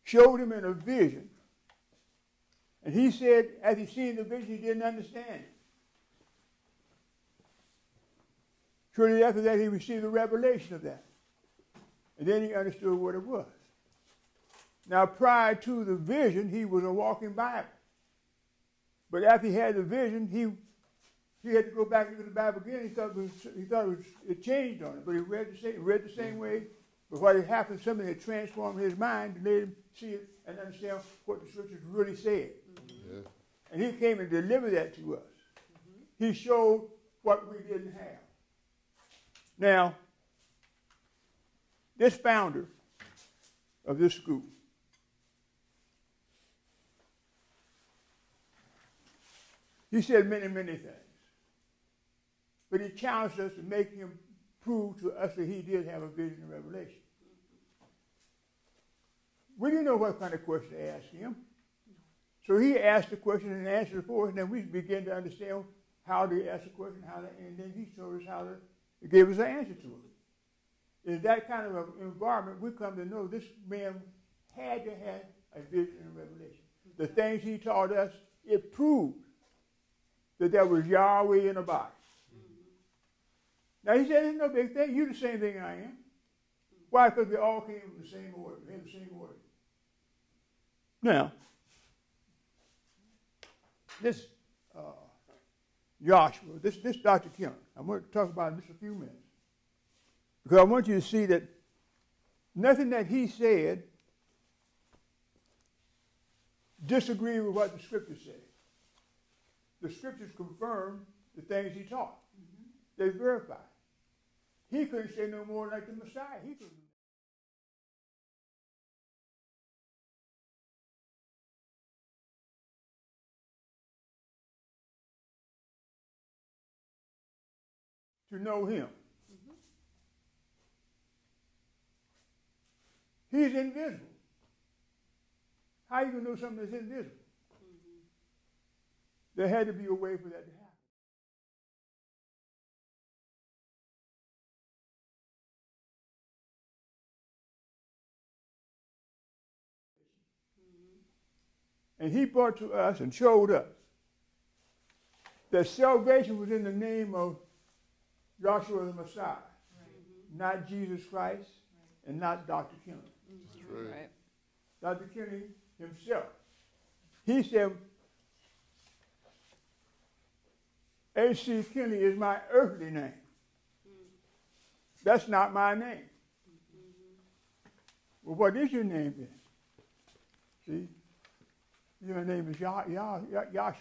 showed him in a vision. And he said, as he seen the vision, he didn't understand it. Shortly after that, he received a revelation of that. And then he understood what it was. Now, prior to the vision, he was a walking Bible. But after he had the vision, he he had to go back into the Bible again. He thought it was, he thought it, was, it changed on him, but he read the same read the same way. But what had happened, something had transformed his mind and made him see it and understand what the scriptures really said. Yeah. And he came and delivered that to us. He showed what we didn't have. Now, this founder of this school he said many, many things. But he challenged us to make him prove to us that he did have a vision and revelation. We didn't know what kind of question to ask him. So he asked the question and answered for us, and then we began to understand how to ask the question, how to, and then he told us how to, gave us an answer to it. In that kind of environment, we come to know this man had to have a vision and revelation. The things he taught us, it proved that there was Yahweh in the body. Now he said, it's no big thing. You're the same thing I am. Why? Because we all came from the same order, we had the same order. Now, this uh, Joshua, this, this Dr. Kim, I'm going to talk about in just a few minutes. Because I want you to see that nothing that he said disagreed with what the scriptures said. The scriptures confirm the things he taught. Mm-hmm. They verify. He couldn't say no more like the Messiah. He couldn't. To know him. He's invisible. How you gonna know something that's invisible? Mm-hmm. There had to be a way for that to happen. Mm-hmm. And he brought to us and showed us that salvation was in the name of Yahshua the Messiah, not Jesus Christ and not Dr. Kinley. That's mm-hmm. right. Right. Dr. Kinley himself. He said, H.C. Kinley is my earthly name. Mm-hmm. That's not my name. Mm-hmm. Well, what is your name then? See? Your name is Yah, Yah, Yah, Yahshua.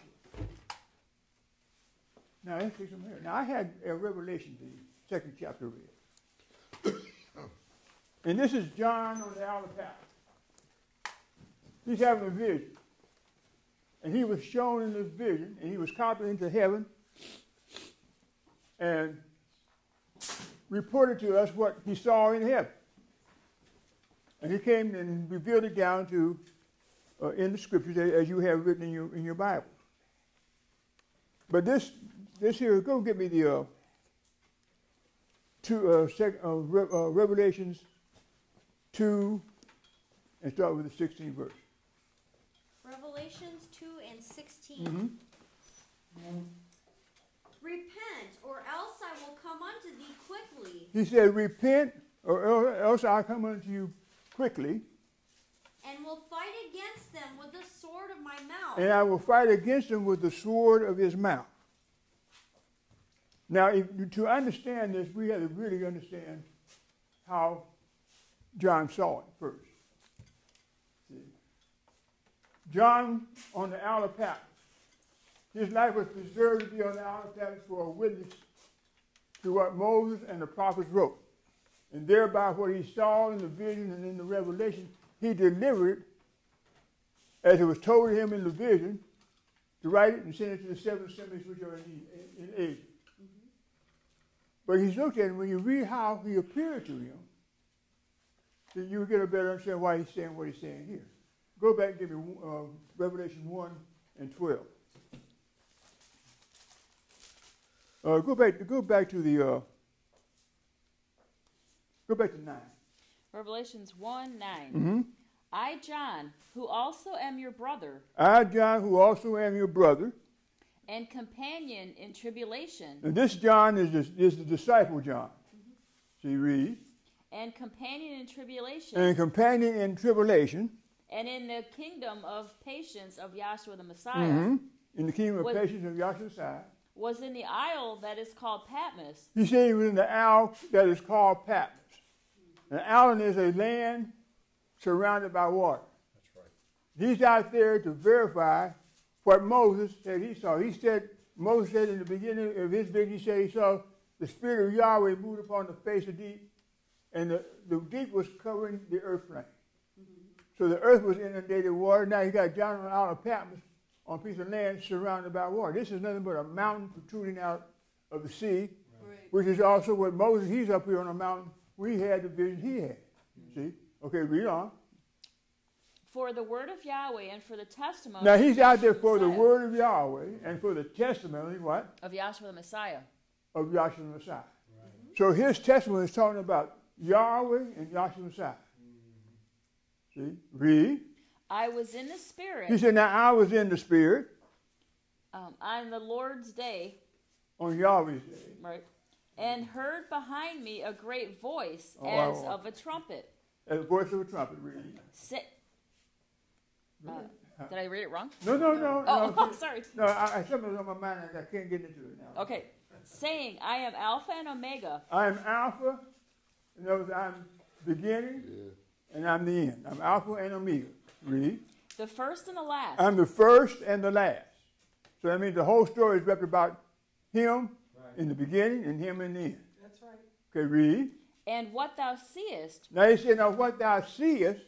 Now, let's see some here. Now, I had a revelation, the second chapter read. And this is John on the Isle of Patmos. He's having a vision. And he was shown in this vision, and he was caught into heaven and reported to us what he saw in heaven. And he came and revealed it down to uh, in the scriptures as you have written in your in your Bible. But this this here, go get me the uh, two uh, sec, uh, Re- uh, Revelations two, and start with the 16th verse. Revelations 2 and 16. Mm-hmm. Repent, or else I will come unto thee quickly, He said, "Repent, or else I come unto you quickly, and will fight against them with the sword of my mouth. and I will fight against him with the sword of his mouth." Now, if, to understand this, we have to really understand how John saw it first. See? John on the of Patmos. His life was preserved to be on the of Patmos for a witness to what Moses and the prophets wrote. And thereby what he saw in the vision and in the revelation, he delivered as it was told him in the vision to write it and send it to the seven assemblies which are in, in, Asia. Mm-hmm. But he's looked at it, when you read how he appeared to him, then you get a better understanding why he's saying what he's saying here. Go back and give me uh, Revelation 1 and 12. Uh, go back. Go back to the. Uh, go back to nine. Revelations 1 9. Mm-hmm. I, John, who also am your brother I, John, who also am your brother, and companion in tribulation, and this John is the, is the disciple John. See, read. And companion in tribulation, And companion in tribulation, and in the kingdom of patience of Yahshua the Messiah, mhm, in the kingdom of What- patience of Yahshua side. was in the isle that is called Patmos, He said he was in the isle that is called Patmos. An island is a land surrounded by water. That's right. He's out there to verify what Moses said he saw. He said, Moses said in the beginning of his vision, he said he saw the Spirit of Yahweh moved upon the face of deep, and the, the deep was covering the earth plane. Mm-hmm. So the earth was inundated with water. Now you got John on the Isle of Patmos on a piece of land surrounded by water. This is nothing but a mountain protruding out of the sea, which is also what Moses, he's up here on a mountain We had the vision he had. Mm-hmm. See? Okay, read on. for the word of Yahweh and for the testimony Now he's out there for the Messiah- word of Yahweh and for the testimony, what? of Yahshua the Messiah. Of Yahshua the Messiah. So his testimony is talking about Yahweh and Yahshua Messiah. See? Read. I was in the Spirit He said, Now I was in the Spirit um, on the Lord's day, on Yahweh's day. right, and heard behind me a great voice Oh, as wow. of a trumpet. As the voice of a trumpet, read. Sit. Uh, did I read it wrong? No, no, no. Oh, no, sorry. no I, I, something's on my mind and I can't get into it now. Okay. Saying, I am Alpha and Omega, I am Alpha. In other words, I'm beginning Yeah. and I'm the end. I'm Alpha and Omega. Read. the first and the last. I'm the first and the last. So that means the whole story is wrapped about him in the beginning and him in the end. That's right. Okay, read. and what thou seest, Now he said, Now what thou seest,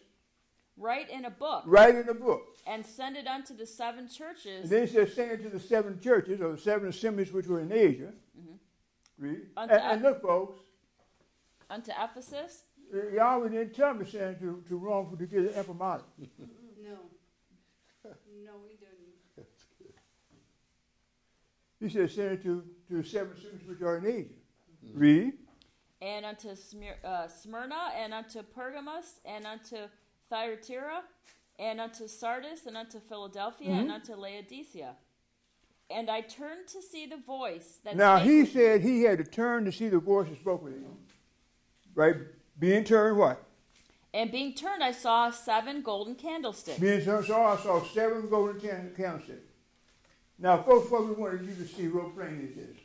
write in a book, write in a book. and send it unto the seven And churches then he says, Send it to the seven churches or the seven assemblies which were in Asia. Mm-hmm. Read. And, and look, folks, unto Ephesus, Yahweh didn't tell me send it to, to Rome for to get an imprimatur. No. No, we didn't. He said, Send it to, to the seven assemblies which are in Asia. Read. and unto Smyr- uh, Smyrna, and unto Pergamos, and unto Thyatira, and unto Sardis, and unto Philadelphia, and Mm-hmm. unto Laodicea. And I turned to see the voice that Now spake he with said he had to turn to see the voice that spoke with him. Right? Being turned what? And being turned, I saw seven golden candlesticks. Being turned saw I saw seven golden can- candlesticks. Now, folks, what we wanted you to see real plain is this.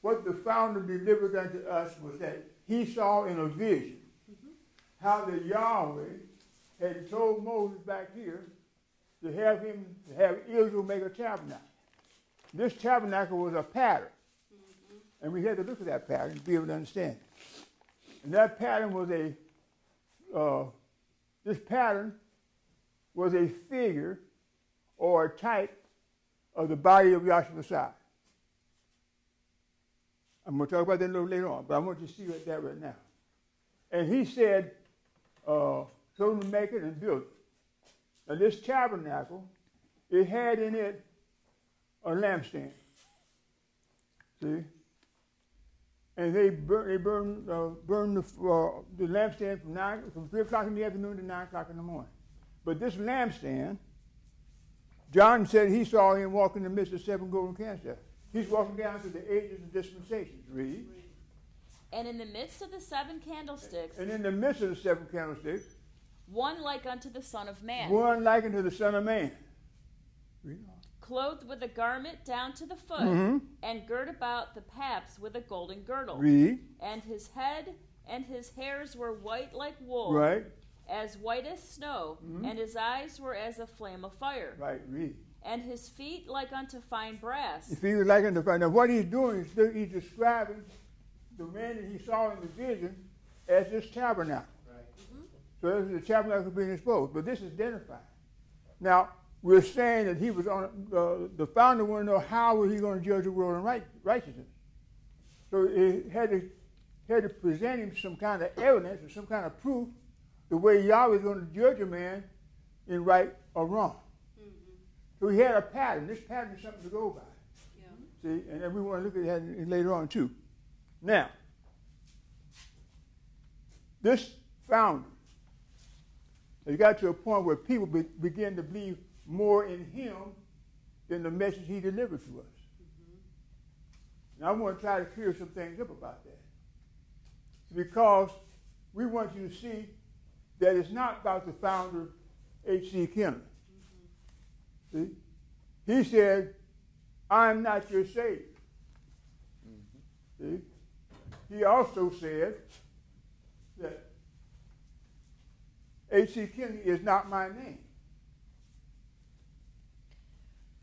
What the founder delivered unto us was that he saw in a vision mm-hmm. how the Yahweh had told Moses back here to have him to have Israel make a tabernacle. This tabernacle was a pattern. Mm-hmm. And we had to look at that pattern to be able to understand it. And that pattern was a uh, this pattern was a figure or a type of the body of Yahshua Messiah. I'm going to talk about that a little later on, but I want you to see that right now. And he said, uh, him to make it and build it. Now, this tabernacle, it had in it a lampstand. See? And they burn, they burn, uh, burn the, uh, the lampstand from nine, from three o'clock in the afternoon to nine o'clock in the morning. But this lampstand, John said he saw him walk in the midst of seven golden candlesticks. He's walking down through the ages and dispensations. Read. And in the midst of the seven candlesticks, And in the midst of the seven candlesticks, one like unto the Son of Man, one like unto the Son of Man. Read on. Clothed with a garment down to the foot, Mhm. and girt about the paps with a golden girdle. Read. And his head and his hairs were white like wool, Right. as white as snow, and his eyes were as a flame of fire, Right. Read. and his feet like unto fine brass. If he was like unto fire. Now, what he's doing is he's describing the man that he saw in the vision as this tabernacle. Right. So this is the tabernacle being exposed, but this is identified. Now, we're saying that he was on, uh, the founder wanted to know how was he going to judge the world in right, righteousness. So it had to, had to present him some kind of evidence or some kind of proof the way Yahweh is going to judge a man in right or wrong. So he had a pattern. This pattern is something to go by. Yeah. See, and then we want to look at that later on too. Now, this founder has got to a point where people be, begin to believe more in him than the message he delivered to us. Mm-hmm. And I want to try to clear some things up about that. Because we want you to see that it's not about the founder, H.C. Kinley. Mm-hmm. See? He said, I'm not your Savior. Mm-hmm. See? He also said that H.C. Kinley is not my name.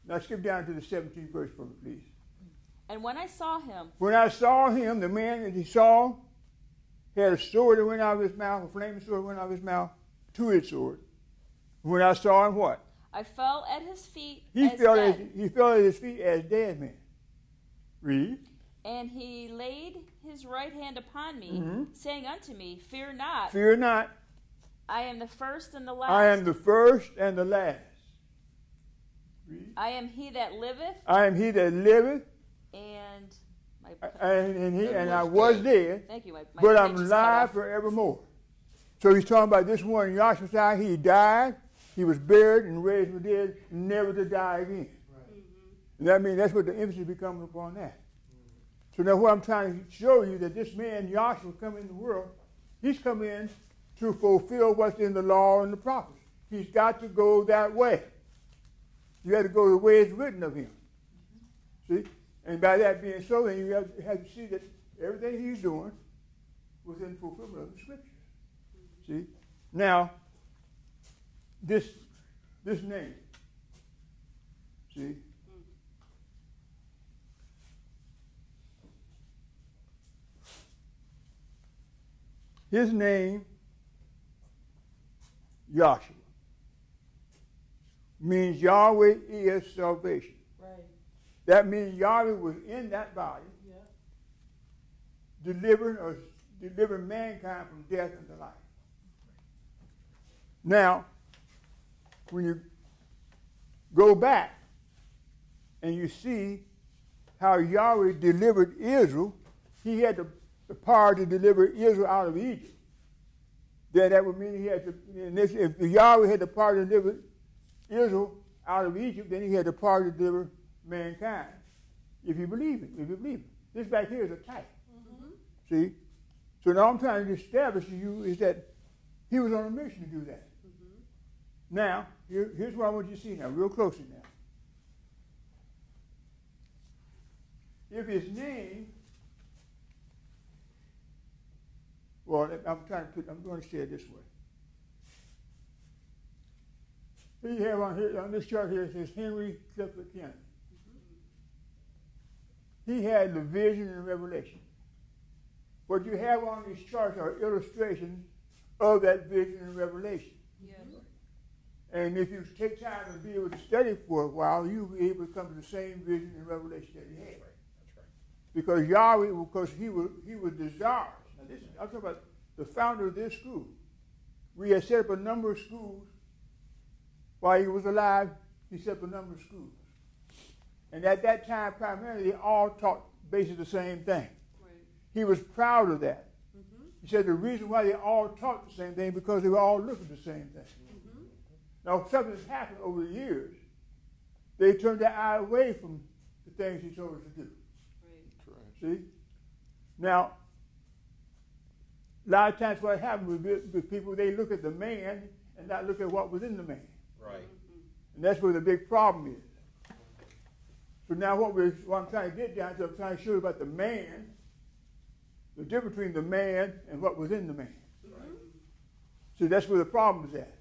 Now skip down to the 17th verse for me, please. And when I saw him, When I saw him, the man that he saw had a sword that went out of his mouth, a flaming sword went out of his mouth, two-edged sword. When I saw him, what? I fell at his feet He as fell, dead. at, he fell at his feet as dead man. Read. And he laid his right hand upon me, Mhm. saying unto me, Fear not, Fear not, I am the first and the last. I am the first and the last. Read. I am he that liveth, I am he that liveth, and my and, and, he, And and I was was dead, thank you, my, my but I'm alive forevermore. So he's talking about this one, Yahshua, he died, he was buried and raised from the dead, never to die again. And that means that's what the emphasis becomes upon that. So now what I'm trying to show you that this man, Yahshua, come in the world, he's come in to fulfill what's in the law and the prophets. He's got to go that way. You have to go the way it's written of him. See? And by that being so, then you have, have to see that everything he's doing was in fulfillment of the scriptures. See? Now, this this name. See? His name, Yahshua, means Yahweh is salvation. Right. That means Yahweh was in that body, Yeah. delivering or delivering mankind from death into life. Now, when you go back and you see how Yahweh delivered Israel, he had the, the power to deliver Israel out of Egypt. Then that would mean he had to, if, if Yahweh had the power to deliver Israel out of Egypt, then he had the power to deliver mankind. If you believe it, if you believe it. This back here is a type. Mm-hmm. See? So now I'm trying to establish to you is that he was on a mission to do that. Mm-hmm. Now, here, here's what I want you to see now, real closely now. If his name, well, I'm trying to put, I'm going to say it this way. Here you have on, here, on this chart here, it says Henry Clifford Kinley. He had the vision and revelation. What you have on these charts are illustrations of that vision and revelation. Yes. And if you take time to be able to study for a while, you'll be able to come to the same vision and revelation that he had. Because Yahweh, because he was he was desirous. Now this is, I'm talking about the founder of this school. We had set up a number of schools while he was alive. He set up a number of schools, and at that time, primarily, they all taught basically the same thing. Right. He was proud of that. Mm-hmm. He said the reason why they all taught the same thing because they were all looking the same thing. Mm-hmm. Now, something's happened over the years. They turned their eye away from the things he told us to do. Right. See? Now, a lot of times what happens with, with people, they look at the man and not look at what was in the man. Right. And that's where the big problem is. So now what, we're, what I'm trying to get down to, I'm trying to show you about the man the difference between the man and what was in the man. See, that's where the problem is at.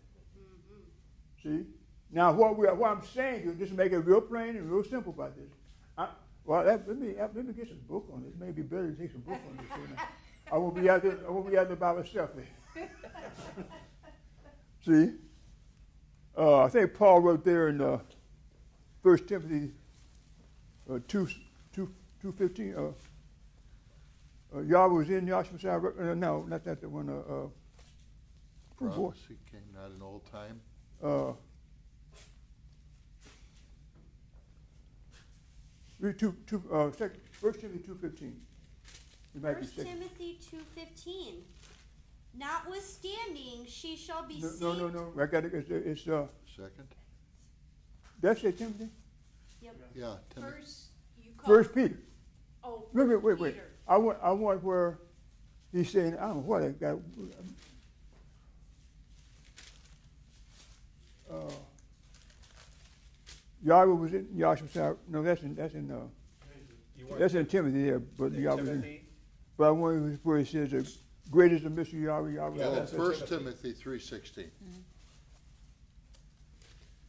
See? Now, what, we, what I'm saying is just make it real plain and real simple about this. I, well, that, let, me, let me get some book on this. Maybe better to take some book on this. I? I won't be out there, I won't be out there by myself there. See? Uh, I think Paul wrote there in uh, 1 Timothy uh, 2, 2, 2.15, uh, uh, Yahweh was in Yahshua, uh, no, not that the one, uh, uh, boy. Prophecy came not in old time. uh, read two, two, uh, second, First Timothy two fifteen. It First. Timothy two fifteen. Notwithstanding, she shall be No, saved. no, no, no, I got it, it's, it's, uh, Second? that's it, Timothy? Yep. Yeah, Timothy. First, you call. First Peter. Oh, Wait, wait, wait, wait. Peter. I want, I want where he's saying, I don't know what I got. Uh, Yahweh was in Yahshua, no, that's in, that's in, uh, You want that's in Timothy there, but Yahweh was in. Timothy? But I want where it says, uh, great is the mystery Yahweh, Yahweh. Yeah, that's mm-hmm. First Timothy three sixteen.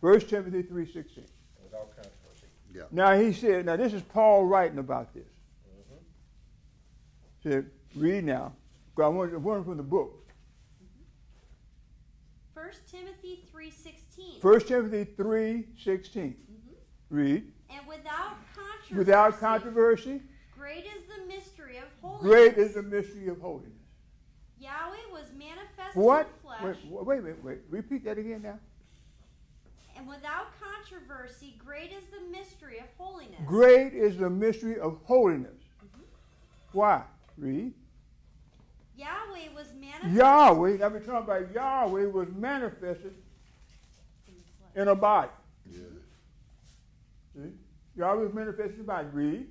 First Timothy three sixteen. Without controversy. Yeah. Now he said, now this is Paul writing about this. Mm-hmm. Said, read now. 'cause I want, I want from the book. Mm-hmm. First Timothy three sixteen. First Timothy three sixteen. Mm-hmm. Read. And without controversy. Without controversy, Great is the mystery of holiness. great is the mystery of holiness. Yahweh was manifested What? in flesh. Wait, wait, wait, wait. Repeat that again now. And without controversy, great is the mystery of holiness. Great is the mystery of holiness. Mm-hmm. Why? Read. Yahweh was manifested Yahweh, I've been talking about Yahweh was manifested in a body. Yeah. See? Yahweh was manifested in a body. Read.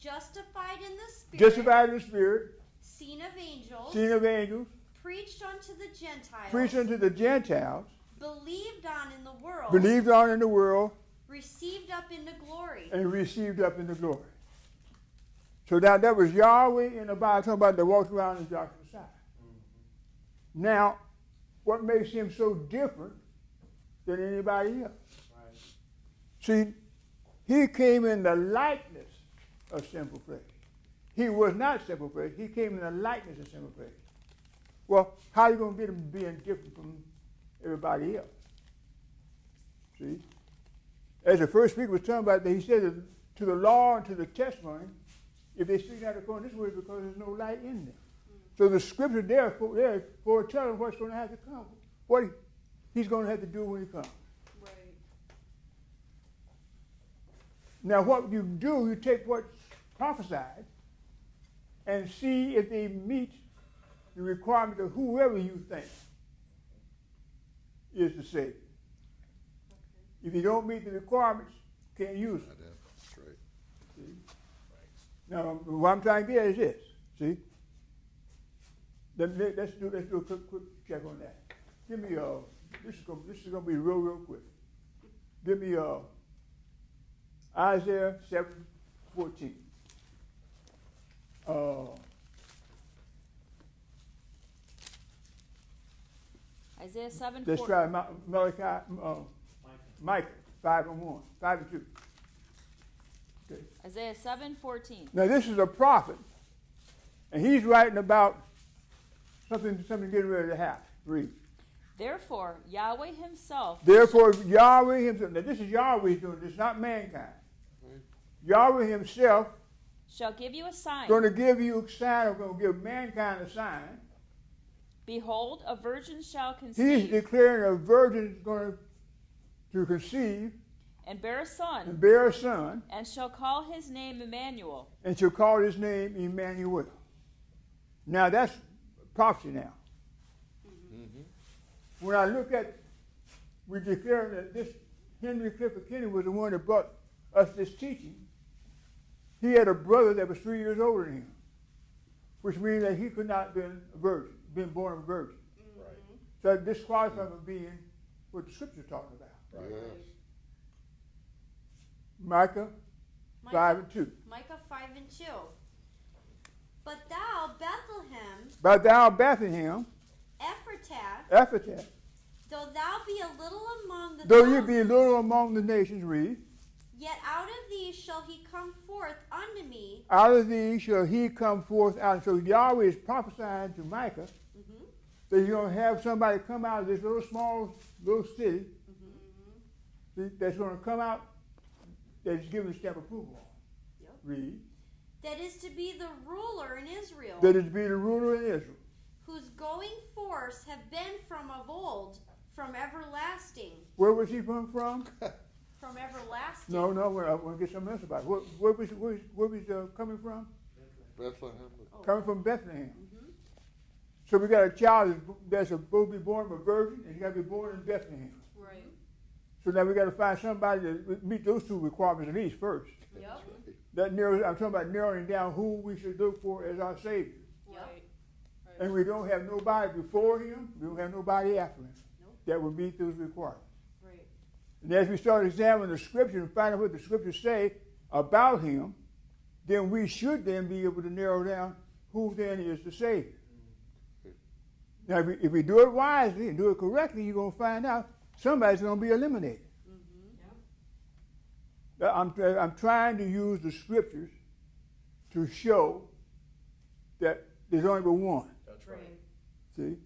justified in the spirit, Justified in the spirit, seen of angels, seen of angels, preached unto the Gentiles, preached unto the Gentiles, believed on in the world, believed on in the world, received up into glory. and received up into glory. So now that was Yahweh in the Bible, talking about the walked around in Joshua's side. Mm-hmm. Now, what makes him so different than anybody else? See, he came in the likeness of simple flesh. He was not simple flesh. He came in the likeness of simple flesh. Well, how are you going to get him being different from everybody else? See? As the first speaker was talking about, that he said to the law and to the testimony, if they speak not according to this way, because there's no light in them. So the scripture there for, there for telling what's going to have to come, what he- he's going to have to do when he comes. Right. Now, what you do, you take what's prophesied and see if they meet the requirement of whoever you think is the Savior. If you don't meet the requirements, can't use them. That's right. See? Now, what I'm trying to get is this. See? Let, let, let's do let's do a quick quick check on that. Give me uh this is gonna this is gonna be real real quick. Give me uh Isaiah seven fourteen. Uh, Isaiah 7 let's 4. try Ma- Malachi uh, Micah five and one, five and two. Okay. Isaiah 7 14. Now this is a prophet, and he's writing about something something getting ready to happen. Read. Therefore, Yahweh himself Therefore, Yahweh himself. Now this is Yahweh doing this, not mankind. Yahweh himself shall give you a sign. going to give you a sign, or going to give mankind a sign. Behold, a virgin shall conceive. He's declaring a virgin is going to, to conceive and bear a son. and bear a son, and shall call his name Emmanuel. and shall call his name Emmanuel. Now that's prophecy now. Mm-hmm. When I look at, we declare that this Henry Clifford Kinley was the one that brought us this teaching. He had a brother that was three years older than him, which means that he could not have been a virgin, been born a virgin. Right. So that disqualified him from being what the scripture's talking about. Right. Yes. Micah Micah, 5 and 2. Micah 5 and 2. But thou, Bethlehem, But thou, Bethlehem, Ephratah, Ephratah, though thou be a little among the though you be thousands, little among the nations, read, yet out of these shall he come forth unto me. out of these shall he come forth out. So Yahweh is prophesying to Micah Mhm, that you're going to have somebody come out of this little small little city mhm. that's going to come out that is given the stamp of approval on. Yep. Read. That is to be the ruler in Israel, That is to be the ruler in Israel. whose going forth have been from of old, from everlasting. Where was he from? From? From everlasting. No, no. I want to get something else about it. Where, where was where, was- where was uh, coming from? Bethlehem. Oh. Coming from Bethlehem. Mhm. So we got a child that's- that's supposed to be born of a virgin, and he got to be born in Bethlehem. Right. So now we got to find somebody that meet those two requirements at least first. Yep. That narrows. I'm talking about narrowing down who we should look for as our Savior. Yep. And we don't have nobody before him. We don't have nobody after him Nope. that would meet those requirements. Right. And as we start examining the scripture and find out what the scriptures say about him, then we should then be able to narrow down who then is the Savior. Now, if we, if we do it wisely and do it correctly, you're going to find out somebody's going to be eliminated. Mm-hmm. Now, I'm, I'm trying to use the scriptures to show that there's only but one. That's right. See?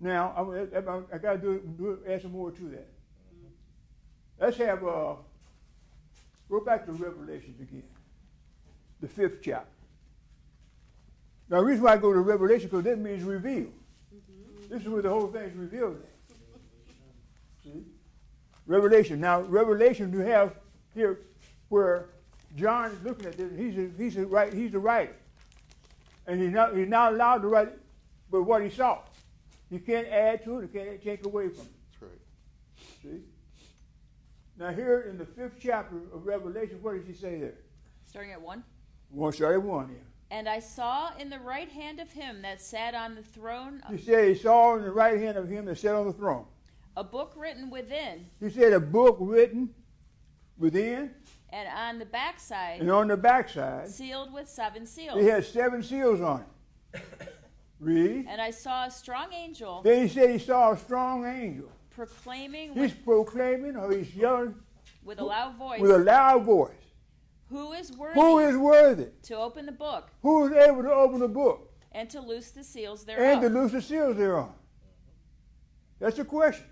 Now, I'm, I'm, I got to do, do add some more to that. Let's have, uh, go back to Revelations again, the fifth chapter. Now, the reason why I go to Revelation because that means revealed. This is where the whole thing is revealed. At. See? Revelation. Now, Revelation you have here where John is looking at this. He's a, he's a, right. He's the writer, and he's not he's not allowed to write but what he saw. He can't add to it. He can't take away from it. That's right. See? Now here in the fifth chapter of Revelation, what does he say there? Starting at 1. We want to start at one here. And I saw in the right hand of him that sat on the throne He said he saw in the right hand of him that sat on the throne. a book written within, He said a book written within and on the backside and on the backside. sealed with seven seals. He had seven seals on it. Read. And I saw a strong angel Then he said he saw a strong angel. Proclaiming He's proclaiming or he's yelling with a loud voice, with a loud voice. Who is worthy Who is worthy? to open the book Who is able to open the book and to loose the seals and to loose the seals thereon? That's the question.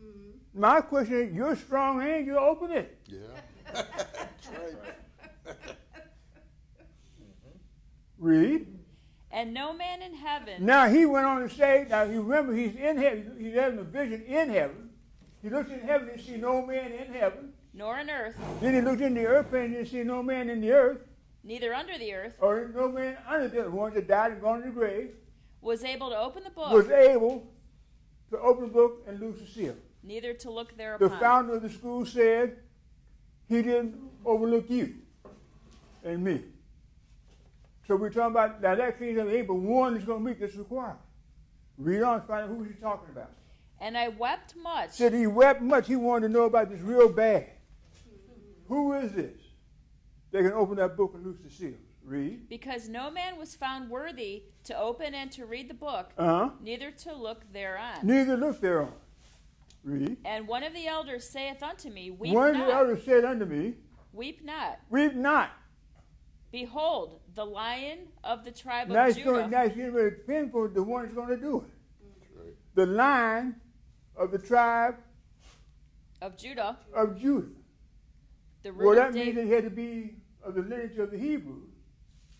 Mm-hmm. My question is, you're a strong angel, open it. Yeah. That's right. Read. And no man in heaven Now he went on to say, now you remember he's in heaven, he's having a vision in heaven. He looked in heaven and see no man in heaven. nor in earth, Then he looked in the earth and didn't see no man in the earth, neither under the earth, or no man under the earth. One that died and gone to the grave was able to open the book, was able to open the book and loose the seal. neither to look thereupon. The founder of the school said he didn't overlook you and me. So we're talking about now that king of ain't but one is going to meet this requirement. Read on, find out who he's talking about. And I wept much Said he wept much. He wanted to know about this real bad. Who is this? They can open that book and loose the seals. Read. because no man was found worthy to open and to read the book, Uh huh. neither to look thereon. Neither look thereon. Read. And one of the elders saith unto me, Weep One of the others said unto me, weep not. Weep not. Behold, the lion of the tribe Now of he's, going, Judah, now he's getting ready to pinpoint the one that's going to do it. Right. The line of the tribe of Judah, of Judah. the Well, that of means David. it had to be of the lineage of the Hebrews.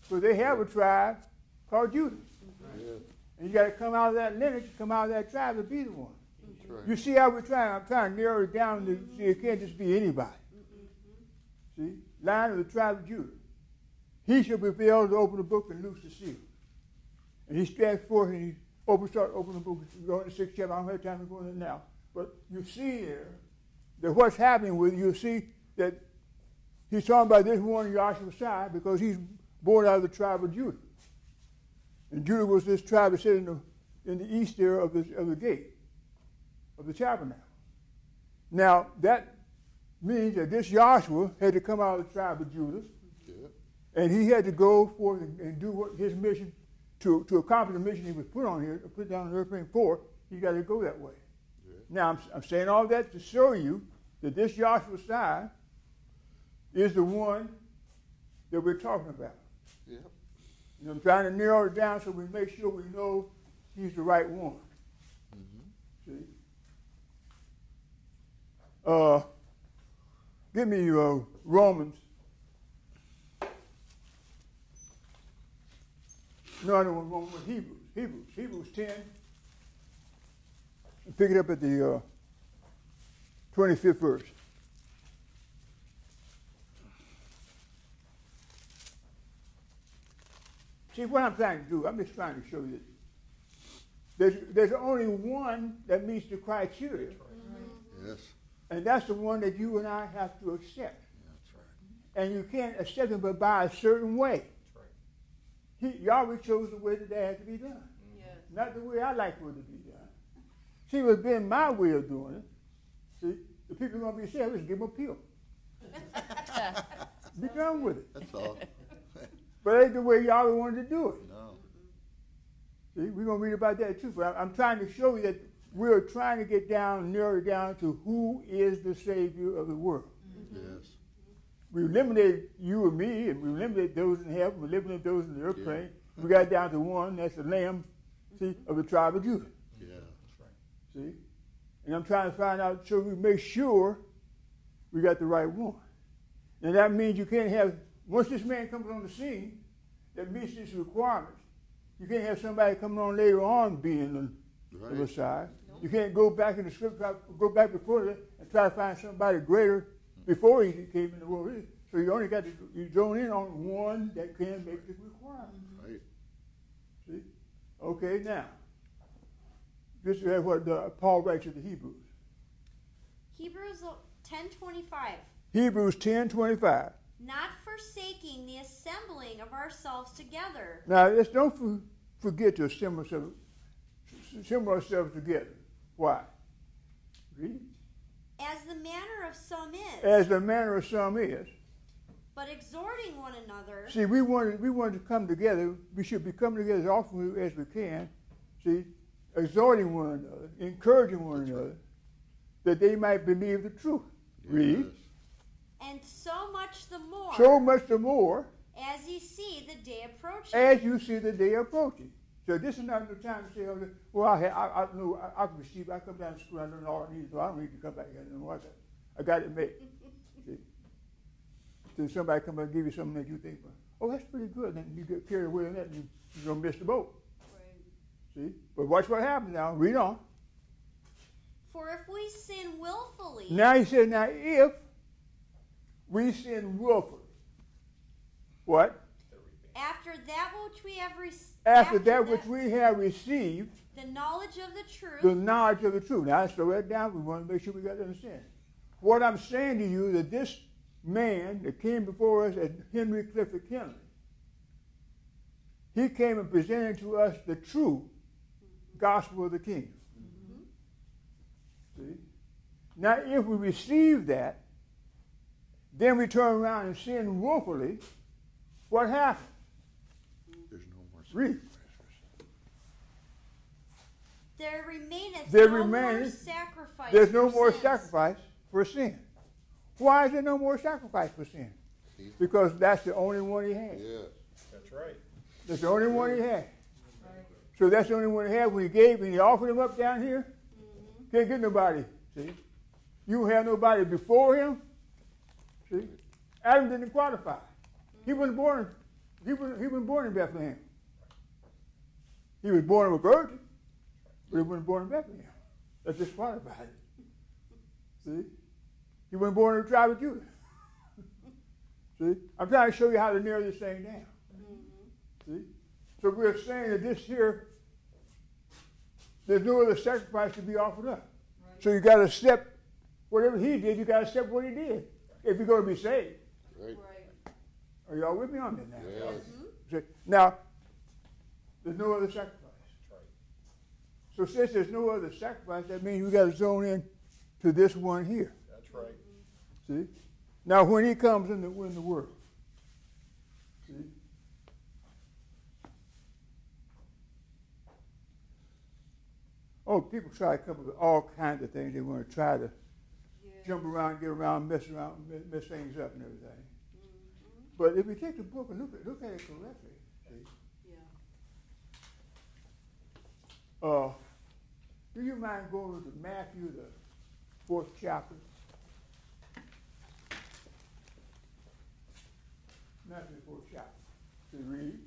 So they have a tribe called Judah. Yeah. And you got to come out of that lineage, come out of that tribe to be the one. That's mm-hmm. right. You see how we're trying? I'm trying to narrow it down to see it can't just be anybody. Mm-hmm. See? Line of the tribe of Judah. He shall be able to open the book and loose the seal. And he stands forth and he open, start opening the book. We go in the sixth chapter. I don't have time to go into it now. But you see there that what's happening with you see that he's talking about this one Joshua's side because he's born out of the tribe of Judah. And Judah was this tribe that sat in the, in the east there of the, of the gate of the tabernacle. Now, that means that this Yahshua had to come out of the tribe of Judah. And he had to go forth and, and do what his mission to, to accomplish the mission he was put on here, to put down on the airplane for. He got to go that way. Now I'm, I'm saying all that to show you that this Joshua sign is the one that we're talking about. Yep. And I'm trying to narrow it down so we make sure we know he's the right one. See? Uh, give me uh, Romans. No, I don't want Romans, but Hebrews. Hebrews. Hebrews 10. Pick it up at the uh, 25th verse. See, what I'm trying to do, I'm just trying to show you there's, there's only one that meets the criteria, Yes. and that's the one that you and I have to accept. That's right. And you can't accept it but by a certain way. He, Yahweh chose the way that that had to be done, Yes. not the way I like for it to be done. See, if it's been my way of doing it, see, the people are going to be saved, let's give them a pill. be done with it. That's all. But it ain't the way Yahweh wanted to do it. No. See, we're going to read about that too. But I'm, I'm trying to show you that we're trying to get down, narrow down to who is the Savior of the world. Yes. We eliminated you and me, and we eliminated those in heaven, we eliminated those in the airplane. We got down to one, that's the Lamb, see, of the tribe of Judah. Yeah. That's right. See? And I'm trying to find out so we make sure we got the right one. And that means you can't have, once this man comes on the scene that meets these requirements, you can't have somebody coming on later on being the, the Right. Messiah. You can't go back in the scripture, go back before that and try to find somebody greater before he came in the world. So you only got to, you zone in on one that can make the requirement. Right. See? Okay, now, this is what uh, Paul writes to the Hebrews. Hebrews 10:25. Hebrews 10 25. Not forsaking the assembling of ourselves together, Now, let's don't forget to assemble ourselves, assemble ourselves together. Why? Read. as the manner of some is, As the manner of some is. but exhorting one another, See, we wanted, we wanted to come together. We should be coming together as often as we can. See, exhorting one another, encouraging one another, that they might believe the truth. Read. Yes. and so much the more So much the more as you see the day approaching. as you see the day approaching. So this is not the time to say, oh, well, I, I, I know I, I can receive. I come down to school. I learn all I need, so I don't need to come back here and watch it. I got it made. see? So somebody come and give you something that you think, oh, that's pretty good. Then you get carried away in that, and you, you're gonna miss the boat. See? But watch what happens now. Read on. For if we sin willfully, Now he said, now if we sin willfully, what? after that which we have received, After that which we have received, the knowledge of the truth, the knowledge of the truth. Now, let's slow that down. We want to make sure we got to understand. What I'm saying to you that this man that came before us as Henry Clifford Kinley, he came and presented to us the true gospel of the kingdom. See? Now, if we receive that, then we turn around and sin willfully, what happens? There's no more Read. there remaineth There no more sacrifice. There's no more sins. sacrifice for sin. Why is there no more sacrifice for sin? Because that's the only one he had. Yes. That's right. That's the only one he had. So that's the only one he had when he gave and he offered him up down here. Mm-hmm. Can't get nobody. See? You have nobody before him. See? Adam didn't qualify. He wasn't born. He wasn't, he wasn't born in Bethlehem. He was born of a virgin, but he wasn't born in Bethlehem. That disqualified him. See? He wasn't born in the tribe of Judah. See? I'm trying to show you how to narrow this thing down. Mm-hmm. See? So we're saying that this here, there's no other sacrifice to be offered up. So you got to accept whatever he did, you got to accept what he did if you're going to be saved. Right. Right. Are y'all with me on that now? Yes. Mm-hmm. See, Now, there's no other sacrifice. Right. So since there's no other sacrifice, that means we got to zone in to this one here. See? Now, when he comes in the, in the world. see? Oh, people try to come up with all kinds of things. They want to try to yeah. jump around, get around, mess around, mess things up and everything. Mm-hmm. But if we take the book and look at, look at it correctly, see? Yeah. Uh, do you mind going to Matthew, the fourth chapter? Matthew, the fourth chapter. To read.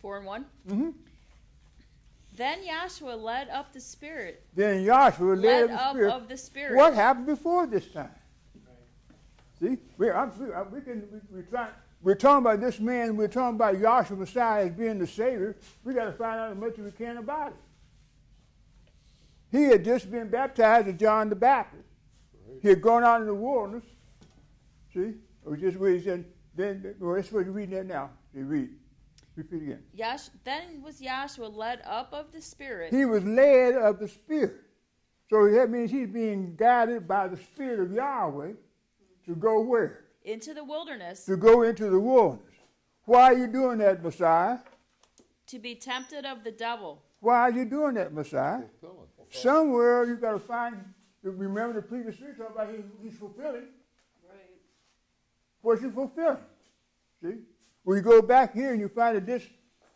Four and one. Mm-hmm. Then Yahshua led up the Spirit, Then Yahshua led, led the up spirit. of the Spirit. What happened before this time? See, we, I'm, we, can, we, we're trying, we're talking about this man, we're talking about Yahshua Messiah as being the Savior. We got to find out as much as we can about it. He had just been baptized as John the Baptist. He had gone out in the wilderness. See, it was just where he said, then, well, that's what you're reading that now. You read. Repeat again. Yash- then was Yahshua led up of the Spirit He was led of the Spirit. So that means he's being guided by the Spirit of Yahweh to go where? into the wilderness To go into the wilderness. Why are you doing that, Messiah? to be tempted of the devil. Why are you doing that, Messiah? Fulfilling. Somewhere you got to find, remember the previous scripture talking about he, he's fulfilling. Right. He fulfilling? See? When you go back here and you find that this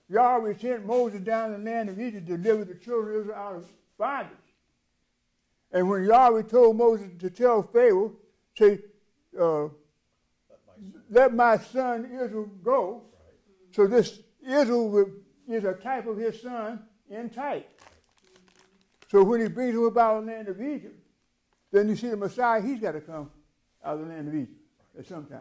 Yahweh sent Moses down the land of Egypt to deliver the children of Israel out of bondage. And when Yahweh told Moses to tell Pharaoh, say, uh, let my son Israel go. So this Israel is a type of his son in type. So when he brings him about the land of Egypt, then you see the Messiah, he's got to come out of the land of Egypt at some time.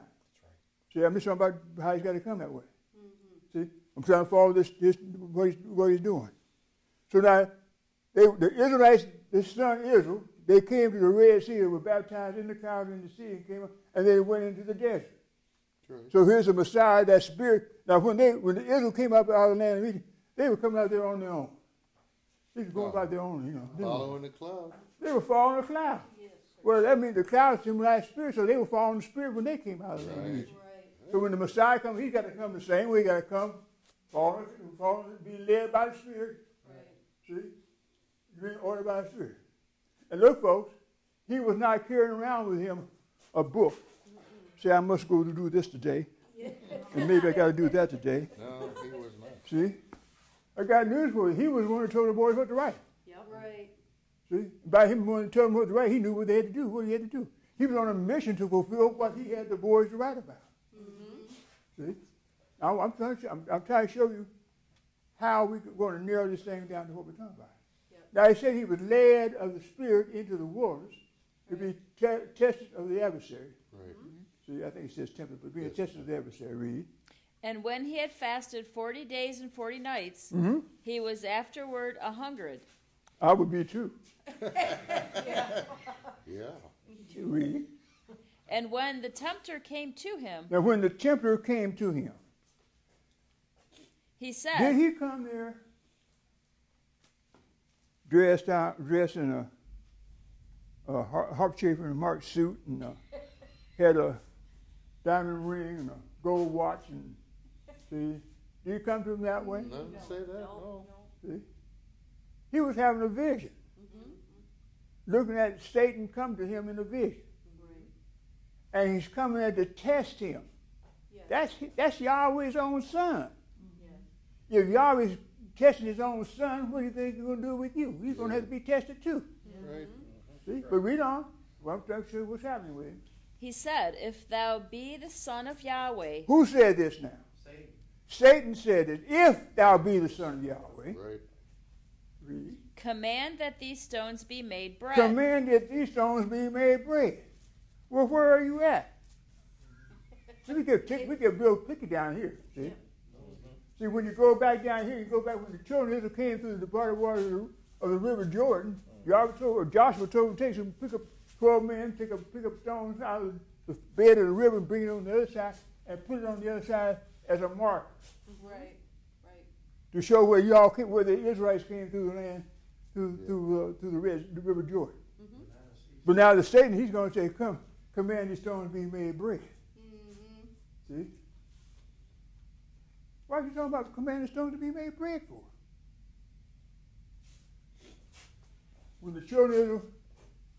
See, I'm just talking about how he's got to come that way. Mm-hmm. See, I'm trying to follow this, this what, he's, what he's doing. So now, they, the Israelites, the son Israel, they came to the Red Sea, they were baptized in the cloud in the sea, and came up, and they went into the desert. True. So here's the Messiah, that spirit. Now, when they when the Israel came up out of the land of Egypt, they were coming out there on their own. They were going Oh. about their own, you know. doing it. Following the cloud. They were following the cloud. Yes. Well, that means the cloud symbolized spirit, so they were following the spirit when they came out of the land of Egypt. Right. So when the Messiah comes, he's got to come the same way. He got to come, following, following, be led by the Spirit. Right. See, being ordered by the Spirit. And look, folks, he was not carrying around with him a book. Say, I must go to do this today, and maybe I got to do that today. No, he was not. See, I got news for you. He was the one who told the boys what to write. Yep. Right. See, by him wanting to tell them what to write, he knew what they had to do, what he had to do. He was on a mission to fulfill what he had the boys to write about. See, now, I'm trying, to, I'm, I'm trying to show you how we're going to narrow this thing down to what we're talking about. Yep. Now, he said he was led of the Spirit into the waters to be te- tested of the adversary. Right. See, I think he says tempted, but being Yes. tested of the adversary. Read. And when he had fasted forty days and forty nights, Mm-hmm. he was afterward a hungered. I would be too. Yeah. Read. And when the tempter came to him, Now, when the tempter came to him, he said. Did he come there dressed out, dressed in a, a har- Hart Schaffner and a Marx suit and uh, had a diamond ring and a gold watch and see? Did he come to him that way? No, didn't say that. No. See? He was having a vision. Looking at Satan come to him in a vision. Right. And he's coming there to test him. Yes. That's, that's Yahweh's own son. Yes. If Yahweh's testing his own son, what do you think he's going to do with you? He's going to have to be tested too. Right. See? But read on. Well, I'm trying to show what's happening with him. he said, If thou be the son of Yahweh, Who said this now? Satan. Satan said this. If thou be the son of Yahweh, Right. read. command that these stones be made bread. Command that these stones be made bread. Well, where are you at? See, we get, tick- we get real picky down here. See? See, when you go back down here, you go back when the children of Israel came through the body water of the, of the river Jordan. Yahweh told, or Joshua told them, take some, pick up 12 men, take up, pick up stones out of the bed of the river and bring it on the other side and put it on the other side as a mark Right. Right. to show where y'all came, where the Israelites came through the land, through through uh, through the, red, the river Jordan. But now the Satan, he's going to say, "Come, command these stones be made bread." Mm-hmm. See? Why are you talking about commanding stones to be made bread for? when the children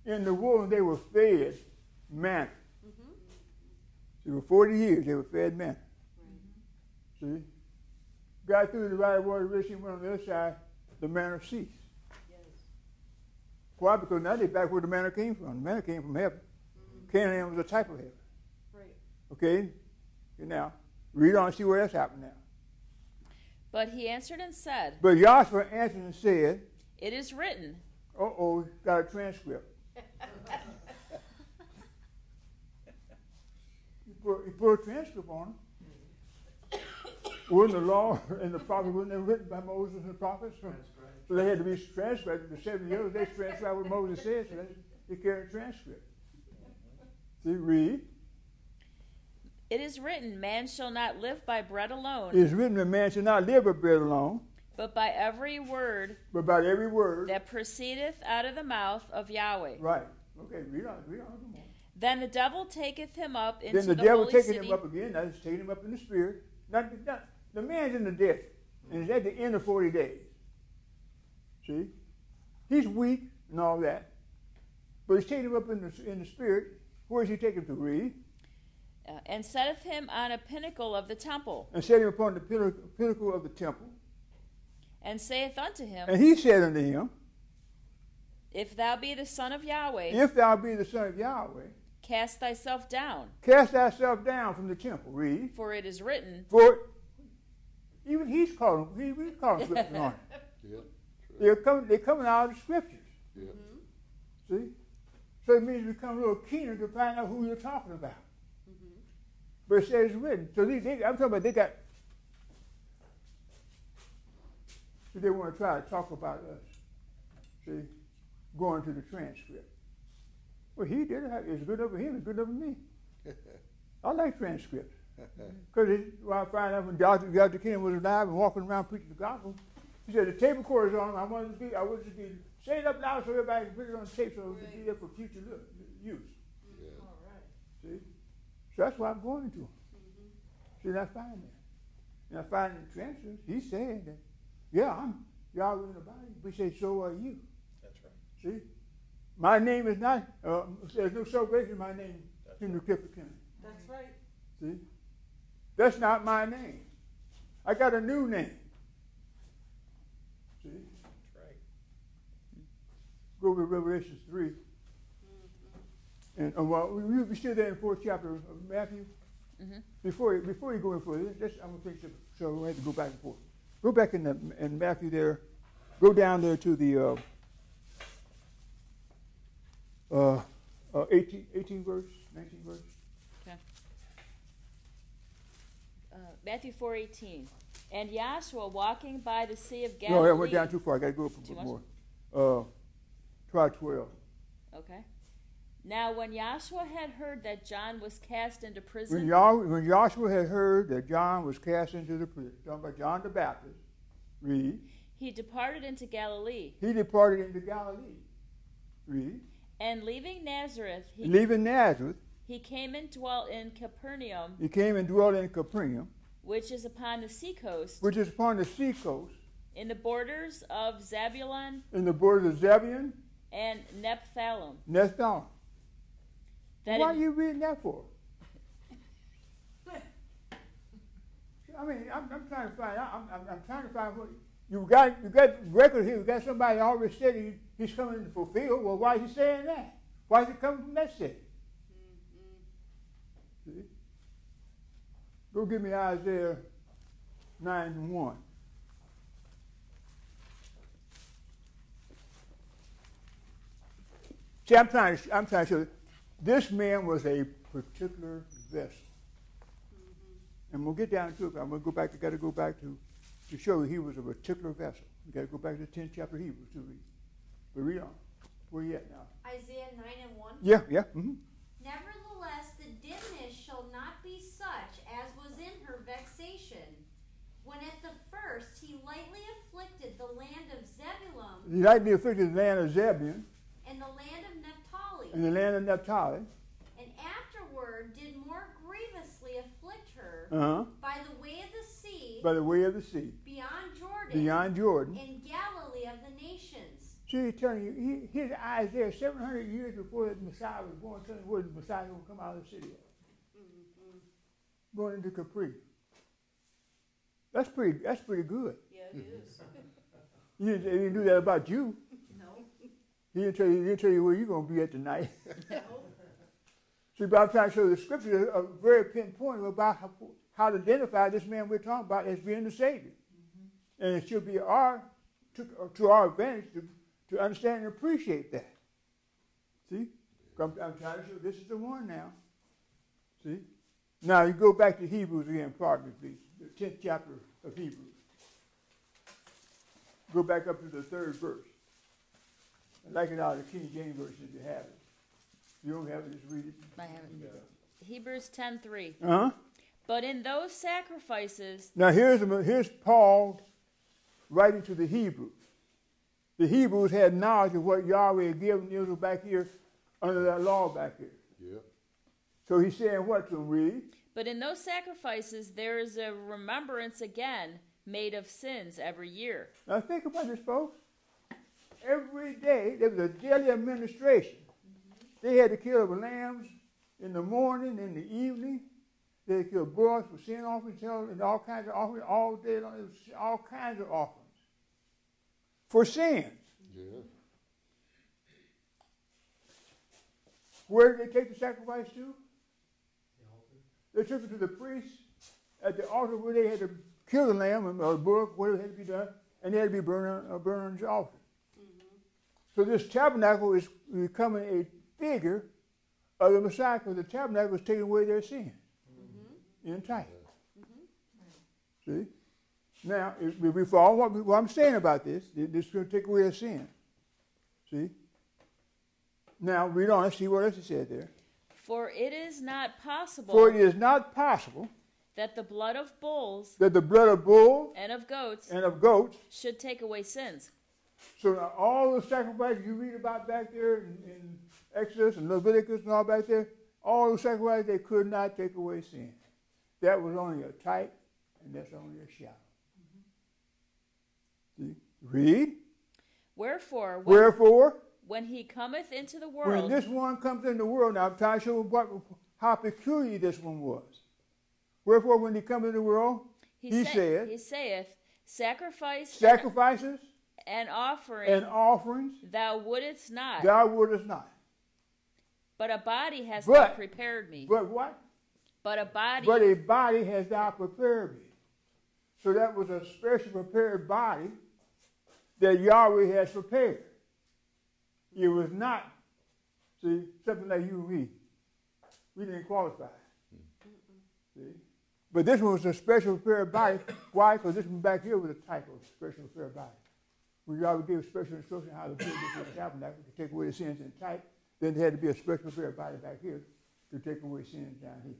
in the wilderness, they were fed manna. See, for 40 years, they were fed manna. See? Got through the right water, rich and went on the other side, the manna ceased. Why? Because now they're back where the manna came from. The manna came from heaven. Canaan was a type of heaven. Right. Okay? Now, read on and see where that's happened now. But he answered and said, But Yahshua answered and said, It is written, uh oh, got a transcript. he, put, he put a transcript on it. Wasn't the law and the prophets, wasn't they written by Moses and the prophets? So, so they had to be transcribed. The 70 years, they transcribed what Moses said, so they, they carried a transcript. See, read. It is written, Man shall not live by bread alone, It is written that man shall not live by bread alone, but by every word but by every word. that proceedeth out of the mouth of Yahweh. Right. Okay, read on, read on. Then the devil taketh him up into the Then the, the, devil holy taking city. him up again. Now he's taking him up in the spirit. Not, not, the man's in the death, and he's at the end of 40 days. See? He's weak and all that. But he's taking him up in the, in the spirit. Where is he taking him to read? uh, and setteth him on a pinnacle of the temple, And set him upon the pinnacle, pinnacle of the temple. and saith unto him, And he said unto him, If thou be the Son of Yahweh, If thou be the Son of Yahweh, cast thyself down, cast thyself down from the temple. Read. for it is written, For even he's calling, he, he's calling scriptures on it. Yep. They're coming, they're coming out of the scriptures. Yep. See? So it means become a little keener to find out who you're talking about. Mm-hmm. But it says it's written. So they, they, I'm talking about they got. So they want to try to talk about us. See? Going to the transcript. Well, he did it. It's good over him. It's good over me. I like transcripts. Because when I find out when Dr. Dr. Kinley was alive and walking around preaching the gospel, he said the tape recorder's on. I want to be, I want to be, say it up loud so everybody can put it on tape so it can be there for future use. Yeah. All right. See? So that's why I'm going to. See, and I find that. And I find in the transcripts, he said that, yeah, I'm Yahweh in the body. But he said, so are you. That's right. See? My name is not, uh, there's no celebration in my name in the Kipper County. That's right. See? That's not my name. I got a new name. See? That's right. Go to Revelation 3. And uh, well, we, we still there in the fourth chapter of Matthew. Mhm. Before you, before you go in further, let's, I'm going to finish it, so we have to go back and forth. Go back in, the, in Matthew there. Go down there to the uh, uh, uh, 18, 18 verse, 19 verse. uh, Matthew 4:18, and Yahshua walking by the sea of Galilee. No. I went down too far. I got to go up a bit more. Try 12. Okay. Now, when Yahshua had heard that John was cast into prison, When, Yah, when Yahshua had heard that John was cast into the prison, talking about John the Baptist, read, he departed into Galilee, he departed into Galilee. Read. and leaving Nazareth, he, Leaving Nazareth, he came and dwelt in Capernaum, he came and dwelt in Capernaum, which is upon the seacoast, which is upon the seacoast, in the borders of Zabulon in the borders of Zebulun, and Nephthalim. Nephthalim. That Why it- are you reading that for? I mean, I'm, I'm trying to find. I'm, I'm, I'm trying to find what you got. You got record here. You got somebody already said he, he's coming to fulfill. Well, why is he saying that? Why is he coming from that city? See? Go give me Isaiah nine and one. See, I'm trying to, I'm trying to show you, this man was a particular vessel. And we'll get down to it, but I'm going to go back, I got to go back to, to show you he was a particular vessel. You got to go back to the 10th chapter of Hebrews to read. But read on. Where you at now? Isaiah 9 and 1. Yeah, yeah. Mm-hmm. Nevertheless, the dimness shall not be such as was in her vexation, when at the first he lightly afflicted the land of Zebulun He lightly afflicted the land of Zebulun and the land of Naphtali, and the land of Naphtali. and afterward did more grievously afflict her Uh-huh. by the way of the sea By the way of the sea. beyond Jordan Beyond Jordan. in Galilee of the nations, See, he's telling you, he, his eyes there 700 years before the Messiah was born, telling you where the Messiah will come out of the city. at. Going into Capri. That's pretty, that's pretty good. Yeah, it is. He didn't, didn't do that about you. No. He didn't tell you, he didn't tell you where you're going to be at tonight. See, but I'm trying to show the scripture a very pinpoint about how, how to identify this man we're talking about as being the Savior. Mm-hmm. And it should be our to, to our advantage to, to understand and appreciate that. See? I'm, I'm trying to show this is the one now. See? Now you go back to Hebrews again, pardon me, please. The 10th chapter of Hebrews. Go back up to the third verse. I like it out of the King James Version if you have it. If you don't have it, just read it. I have it. Hebrews 10:3. Uh-huh. But in those sacrifices, Now here's, here's Paul writing to the Hebrews. The Hebrews had knowledge of what Yahweh had given Israel back here under that law back here. Yep. So he's saying what to them, read? but in those sacrifices there is a remembrance again made of sins every year. Now think about this, folks. Every day there was a daily administration. They had to kill the lambs in the morning, in the evening. They had to kill for sin offerings, and all kinds of offerings all day long. It was all kinds of offerings for sins. Yeah. Where did they take the sacrifice to? They took it to the priest at the altar where they had to kill the lamb or the bull, whatever had to be done, and they had to be burned on, uh, burned on the altar. So this tabernacle is becoming a figure of the Messiah because the tabernacle is taking away their sin mm-hmm. in time. Mm-hmm. See? Now, if if we follow what, what I'm saying about this, this is going to take away their sin. See? Now, read on, and see what else it said there. For it is not possible For it is not possible that the blood of bulls that the blood of bulls and of goats and of goats, should take away sins. So now all the sacrifices you read about back there in, in Exodus and Leviticus and all back there, all the sacrifices, they could not take away sin. That was only a type, and that's only a shadow. Mm-hmm. See? Read. Wherefore, when, Wherefore, when he cometh into the world. when this one comes into the world, now I'm trying to show what, how peculiar this one was. Wherefore, when he comes into the world, he sa- said, he saith, Sacrifice sacrifices and offering and offerings thou wouldest not, thou wouldest not. but a body has But- thou prepared me. But what? But a body But a body has thou prepared me. So that was a special prepared body that Yahweh has prepared. It was not, see, something like you and me. We didn't qualify. See? But this one was a special prepared body. Why? Because this one back here was a type of special prepared body. We Yahweh gave special instruction how to build this tabernacle to take away the sins in type. Then there had to be a special prepared body back here to take away sins down here.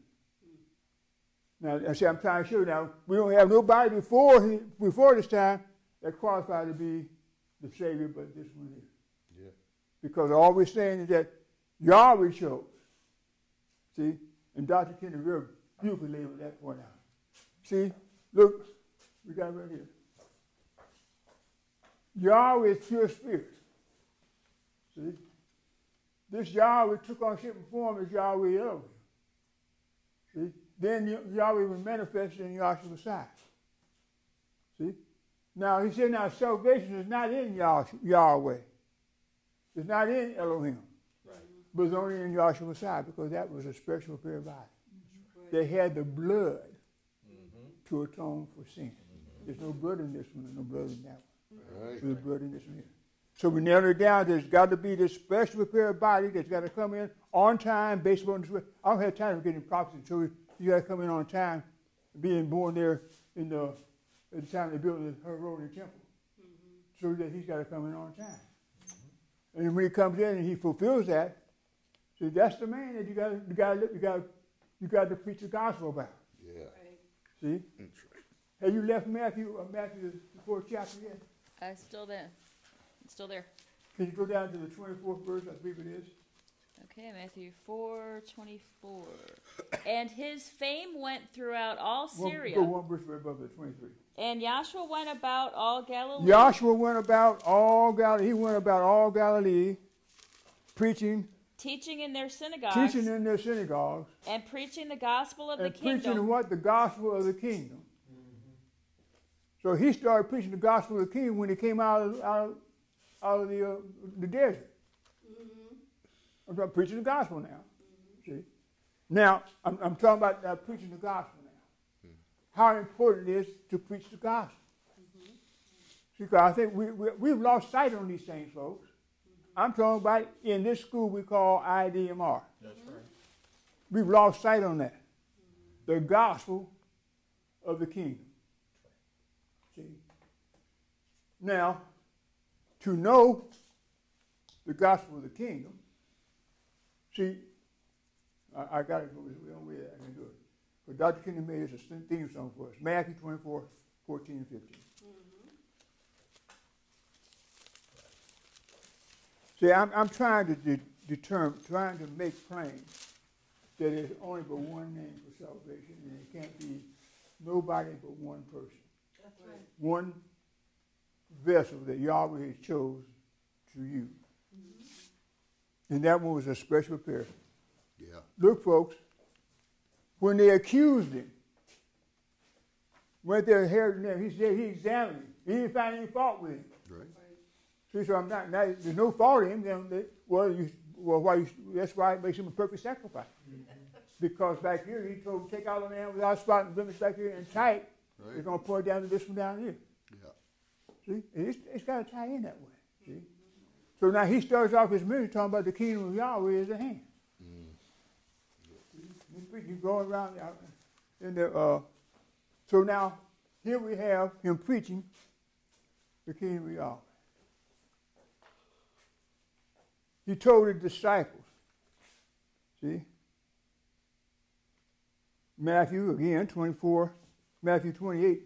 Now, I say I'm trying to show you now, we don't have nobody before he, before this time that qualified to be the Savior, but this one here. Yeah. Because all we're saying is that Yahweh chose. See? And Dr. Kinley real beautifully labeled that point out. See? Look, we got it right here. Yahweh is pure spirit. See? This Yahweh took on shape and form as Yahweh Elohim. See? Then Yahweh was manifested in Yahshua Messiah. See? Now he said now salvation is not in Yah- Yahweh. It's not in Elohim. But it's only in Yahshua Messiah because that was a special prepared body. They had the blood mm-hmm. to atone for sin. Mm-hmm. There's no blood in this one and no blood in that one. Right. There's blood in this one here. So we narrowed it down. There's got to be this special prepared body that's got to come in on time based upon this. I don't have time to get in prophecy, so you got to come in on time, being born there in the at the time they built the Herod in the temple. So that he's got to come in on time. And when he comes in and he fulfills that, see that's the man that you got you got you got you got to preach the gospel about. Yeah. See? That's right. Have you left Matthew uh, Matthew the fourth chapter yet? I still there. It's still there. Can you go down to the twenty fourth verse? I believe it is. Okay, Matthew four twenty four. And his fame went throughout all One- Syria. Go one verse right above it, 23. And Yahshua went about all Galilee. Yahshua went about all Galilee. He went about all Galilee, preaching, teaching in their synagogues, teaching in their synagogues, and preaching the gospel of and the preaching what the gospel of the kingdom. So he started preaching the gospel of the kingdom when he came out of, out of, out of the, uh, the desert. I'm preaching the gospel now. See? Now, I'm, I'm talking about uh, preaching the gospel now. How important it is to preach the gospel. See, 'cause I think we, we, we've lost sight on these things, folks. I'm talking about in this school we call IDMR. That's right. We've lost sight on that. The gospel of the kingdom. See? Now, to know the gospel of the kingdom, see, I, I got to go. We don't read that. I can do it. But Dr. Kinley made this a theme song for us Matthew 24, 14, and 15. Mm-hmm. See, I'm, I'm trying to de- determine, trying to make plain that there's only but one name for salvation, and it can't be nobody but one person. That's right. One vessel that Yahweh chose to use. And that one was a special person. Yeah. Look, folks, when they accused him, went there and heard him, he said he examined him. He didn't find any fault with him. Right. See, so I'm not, now, there's no fault in him, then, they, well, you, well, why you, that's why it makes him a perfect sacrifice. Because back here, he told him, take out the man without spot and blemish back here and tie it. Right. You're going to pour it down to this one down here. See, And it's, it's got to tie in that way. See? So now he starts off his ministry talking about the kingdom of Yahweh is at hand. You go around out in the, uh, so now here we have him preaching the kingdom of Yahweh. He told his disciples, see, Matthew again, 24, Matthew 28,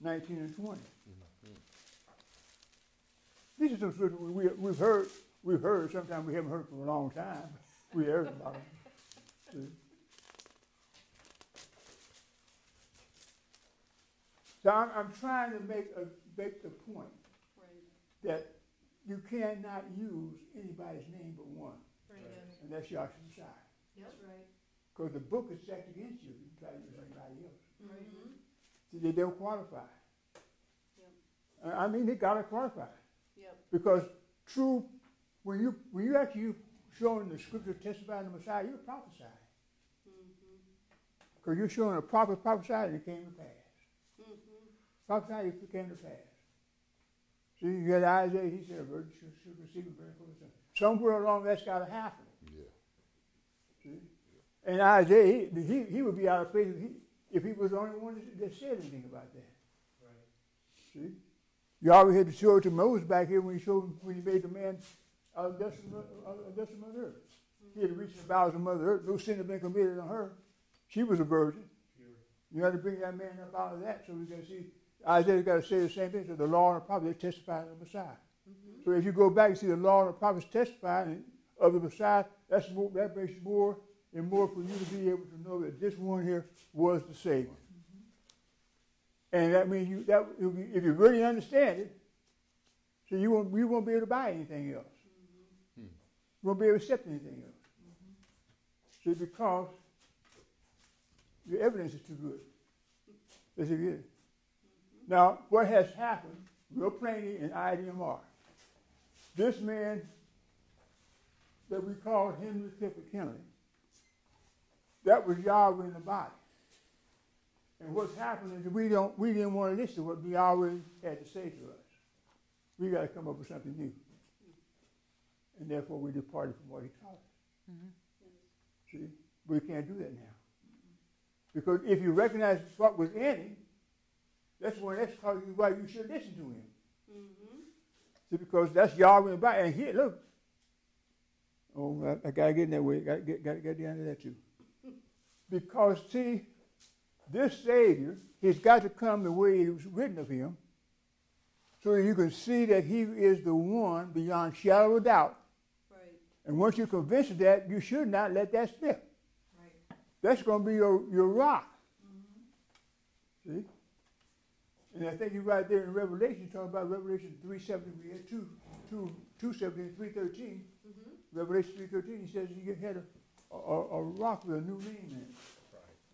19 and 20. These are some scriptures we, we've heard, we've heard, sometimes we haven't heard for a long time. We heard about them. So I'm, I'm trying to make a, make the point Right. that you cannot use anybody's name but one, Right. and that's Yahshua Messiah. That's right. Because the book is stacked against you if you try to use anybody else. Mm-hmm. See, they don't qualify. Yep. I I mean, they gotta qualify. Because true, when you when you actually showing the scripture testifying the Messiah, you're prophesying. Mm-hmm. Because you're showing a prophet prophesied and it came to pass. Mm-hmm. Prophesied it came to pass. See, you got Isaiah, he said, a virgin should, should receive a son. Somewhere along that's got to happen. Yeah. See? And Isaiah, he, he, he would be out of place if he, if he was the only one that, that said anything about that. Right. See? You already had to show it to Moses back here when he showed when he made the man out of dust of, out of dust of Mother Earth. He had to reach the bowels of Mother Earth. No sin had been committed on her. She was a virgin. You had to bring that man up out of that so we can see. Isaiah's got to say the same thing. So the law and the prophets testify of the Messiah. Mm-hmm. So if you go back and see the law and the prophets testifying of the Messiah, that's more, that makes more and more for you to be able to know that this one here was the Savior. And that means you that if you, really understand it, so you won't you won't be able to buy anything else. Mm-hmm. You won't be able to accept anything else. Mm-hmm. See, because your evidence is too good. Yes, it is. Mm-hmm. Now, what has happened, real plainly in IDMR, this man that we call Henry Clifford Kinley, that was Yahweh in the body. And what's happening is we don't we didn't want to listen to what Yahweh had to say to us. We got to come up with something new. And therefore we departed from what he taught us. Mm-hmm. See? We can't do that now. Because if you recognize what was in him, that's when that's how you why you should listen to him. Mm-hmm. See, because that's Yahweh the. And here, look. Oh, I, I gotta get in that way. Gotta get, gotta get down to that too. Because see, this Savior, he's got to come the way it was written of him, so that you can see that he is the one beyond shadow of doubt Right. And once you're convinced of that, you should not let that slip. Right. That's going to be your, your rock. Mm-hmm. See? And I think you're right there in Revelation, talking about Revelation 3.17, we had 2, 2, 2.17, 3.13. Mm-hmm. Revelation 3.13, he says you had a, a, a rock with a new name in it.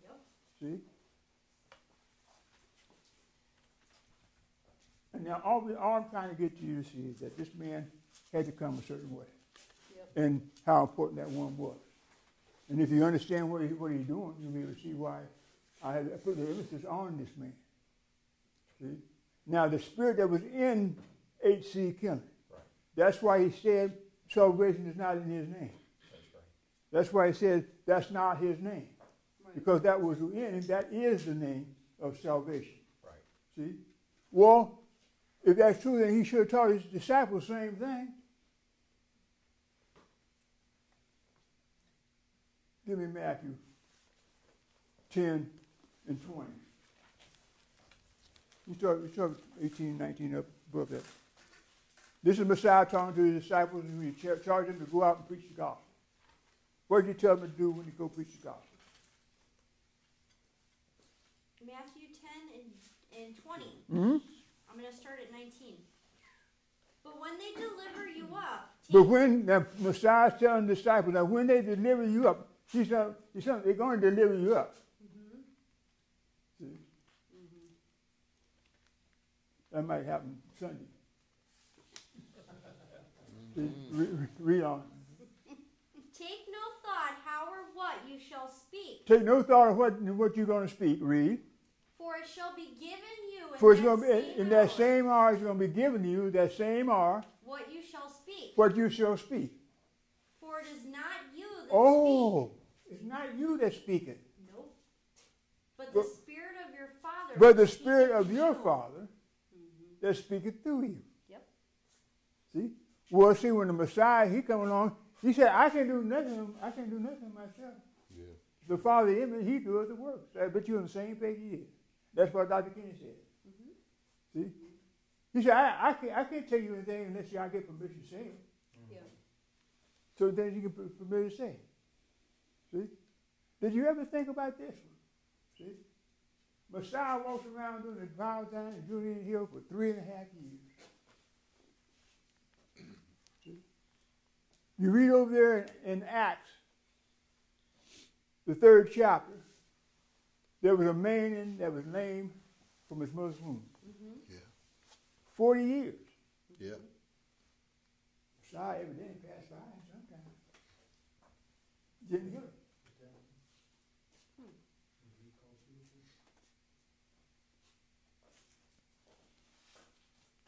Yep. See? Now all, we, all I'm trying to get to you to see is that this man had to come a certain way. Yep. And how important that one was. And if you understand what, he, what he's doing, you'll be able to see why I, had, put the emphasis on this man. See? Now, the spirit that was in H.C. Kinley, Right. that's why he said salvation is not in his name. That's right. That's why he said that's not his name. Right. Because that was in him, that is the name of salvation. Right. See? Well, if that's true, then he should have taught his disciples the same thing. Give me Matthew 10 and 20. You start, you start 18, 19 up above that. This is Messiah talking to his disciples and he char- charged them to go out and preach the gospel. What did you tell them to do when you go preach the gospel? Matthew 10 and, and 20. Mm-hmm. I'm going to start at 19. But when they deliver you up, But when the Messiah telling the disciples, now when they deliver you up, he's telling, he's telling, they're going to deliver you up. See? That might happen Sunday. See? Re- re- read on. take no thought how or what you shall speak, Take no thought of what, what you're going to speak. Read. for it shall be given For it's going to be in that same hour, it's going to be given to you that same hour what you shall speak. what you shall speak. For it is not you that Oh, it's not you that's speaking, speak. Nope. But the Spirit of your Father. but the Spirit of your you. Father mm-hmm. that speaketh through you. Yep. See? Well, see, when the Messiah, he come along, he said, I can't do nothing, I can't do nothing myself. Yeah. The Father in me, he doeth the work. I bet you're on the same page he is. That's what Dr. Kinley said. See? He said, I, I, can't, I can't tell you anything unless I get permission to say it. Yeah. So then you can per- permit to say it. See? Did you ever think about this one? See? Messiah walked around during the Valentine and Julian Hill for three and a half years. See? You read over there in Acts, the third chapter, there was a man that was lame from his mother's womb. Yeah. 40 years. Yeah. Messiah evidently passed by him sometime. Didn't heal him.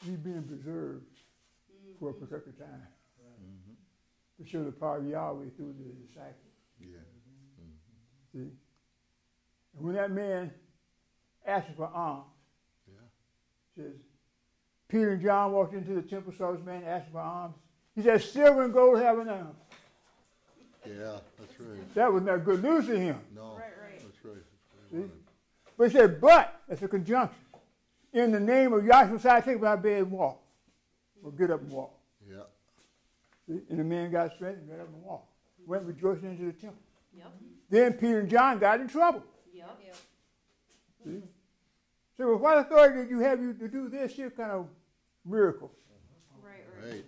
He's being preserved for a particular time Mm-hmm. to show the power of Yahweh through the disciples. Yeah. See? And when that man asked for alms, Yeah. says, Peter and John walked into the temple, saw this man asking for alms. He said, Silver and gold have I none. Yeah, that's right. That was not good news to him. No. Right, right. That's right. That's See? what he wanted. But he said, But, that's a conjunction. In the name of Yahshua, I take my bed and walk. Or get up and walk. Yeah. See? And the man got strength and got up and walked. Went rejoicing into the temple. Yep. Then Peter and John got in trouble. Yep. Yep. See? So, with what authority did you have you to do this here kind of miracle? Right, right. Right.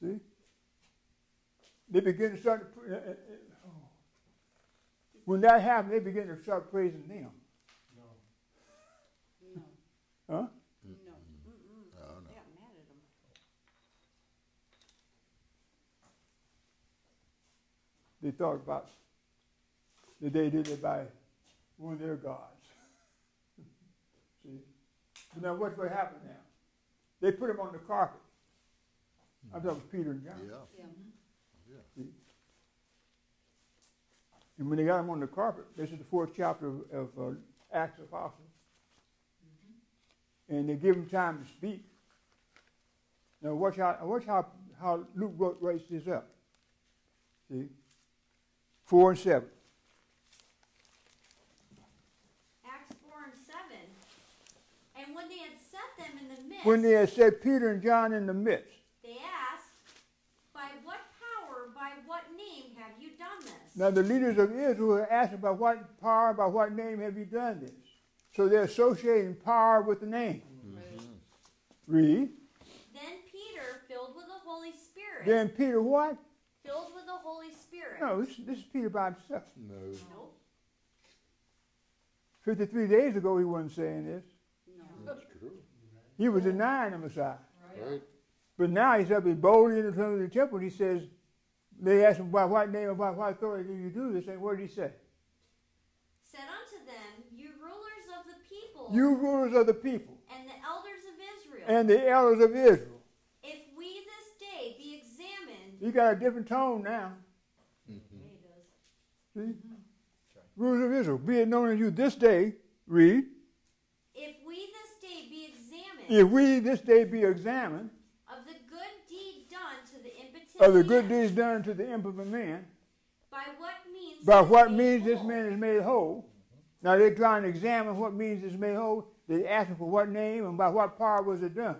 See? They begin to start to. pr- Uh, uh, uh, oh. When that happened, they begin to start praising them. No. Huh? No. No, no. They got mad at him. They thought about that they did it by one of their gods. See? But now what's going to happen now? They put him on the carpet. I'm talking Peter and John. Yeah. Yeah. Yeah. And when they got him on the carpet, this is the fourth chapter of, of uh, Acts of Apostles. And they give him time to speak. Now watch how watch how, how Luke wrote, writes this up. See? Four and seven. Acts 4 and 7. And when they had set them in the midst, When they had set Peter and John in the midst, they asked, By what power, by what name have you done this? Now the leaders of Israel are asking by what power, by what name have you done this? So they're associating power with the name. Mm-hmm. Read. Then Peter, filled with the Holy Spirit, Then Peter what? filled with the Holy Spirit. No, this, this is Peter by himself. No. Nope. 53 days ago he wasn't saying this. That's true. He was denying the Messiah. Right. But now he's up, he's boldly in front of the temple, and he says, they ask him, by what name and by what authority do you do this? And what did he say? Said unto them, You rulers of the people, You rulers of the people and the elders of Israel, and the elders of Israel. if we this day be examined, You got a different tone now. Mm-hmm. See? Mm-hmm. Rulers of Israel, be it known unto you this day, read, if we this day be examined if we this day be examined of the good deed done to the impotent of the good man, deeds done to the impotent man, by what means by what made means this man is made whole. Now they're trying to examine what means is made whole. They're asking for what name and by what power was it done.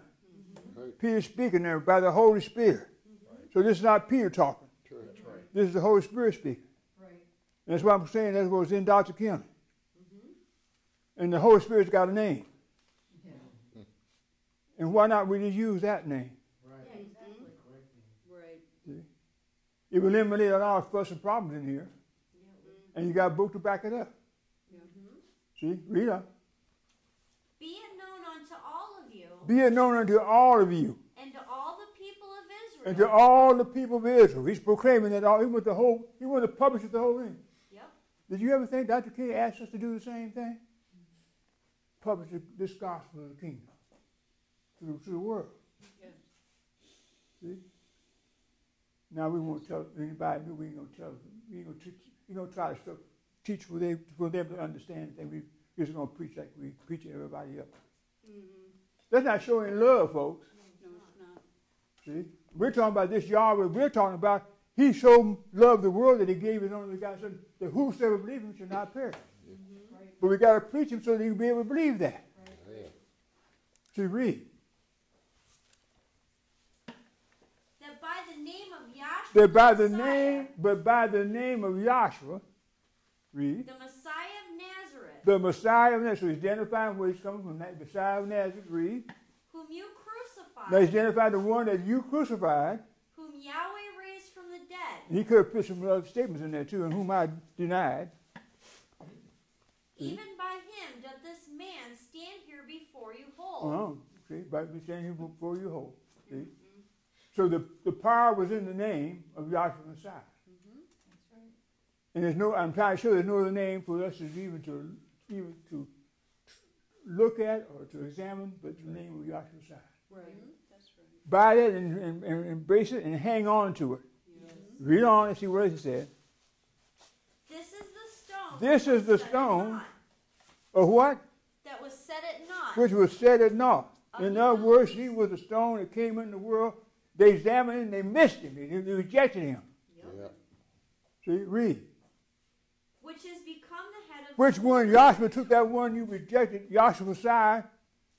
Right. Peter speaking there by the Holy Spirit. Mm-hmm. So this is not Peter talking. That's right. This is the Holy Spirit speaking. Right. And that's why I'm saying that's what was in Dr. Kinley. Mm-hmm. And the Holy Spirit's got a name. And why not we just use that name? Right. Right. It will eliminate a lot of fuss and problems in here. And you got a book to back it up. Mm-hmm. See? Read up. be it known unto all of you Be it known unto all of you and to all the people of Israel. and to all the people of Israel. He's proclaiming that all, he want the whole, he want to publish the whole thing. Yep. Did you ever think Dr. Kinley asked us to do the same thing? Publish this gospel of the kingdom to, to the world. Yeah. See? Now we won't tell anybody new. We ain't gonna tell them. We ain't gonna teach. We gonna try to stuff, teach for them for them to understand. And we just gonna preach like we preach everybody else. Mm-hmm. That's not showing love, folks. No, it's not. See, we're talking about this Yahweh. We're talking about He so loved the world that He gave His only begotten Son, that whosoever believes Him should not perish. Mm-hmm. But we got to preach Him so that you can be able to believe that. Oh, yeah. See, read That by the name of Yahshua, that by the name, but by the name of Yahshua, read the Messiah of Nazareth, the Messiah of Nazareth. So he's identifying where he's coming from. The Messiah of Nazareth. Read. whom you crucified, Now he's identified the one that you crucified. whom Yahweh raised from the dead, He could have put some other statements in there too, and whom I denied. even by him doth this man stand here before you whole. Oh, see, by me standing here before you whole. See? So the, the power was in the name of Yahshua Messiah. Mm-hmm. And there's no, I'm trying to show there's no other name for us to even to even to look at or to examine but the name of Yahshua Messiah. Right. Mm-hmm. That's right. Buy it and, and, and embrace it and hang on to it. Read on and see what it said. This is the stone. This is the was set at stone. naught, Or what? That was set at naught. Which was set at naught. In other words, he was a stone that came into the world. They examined him, they missed him, they, they rejected him. Yeah. See, read. Which has become the head of Which one? Yahshua took that one you rejected, Yahshua Messiah,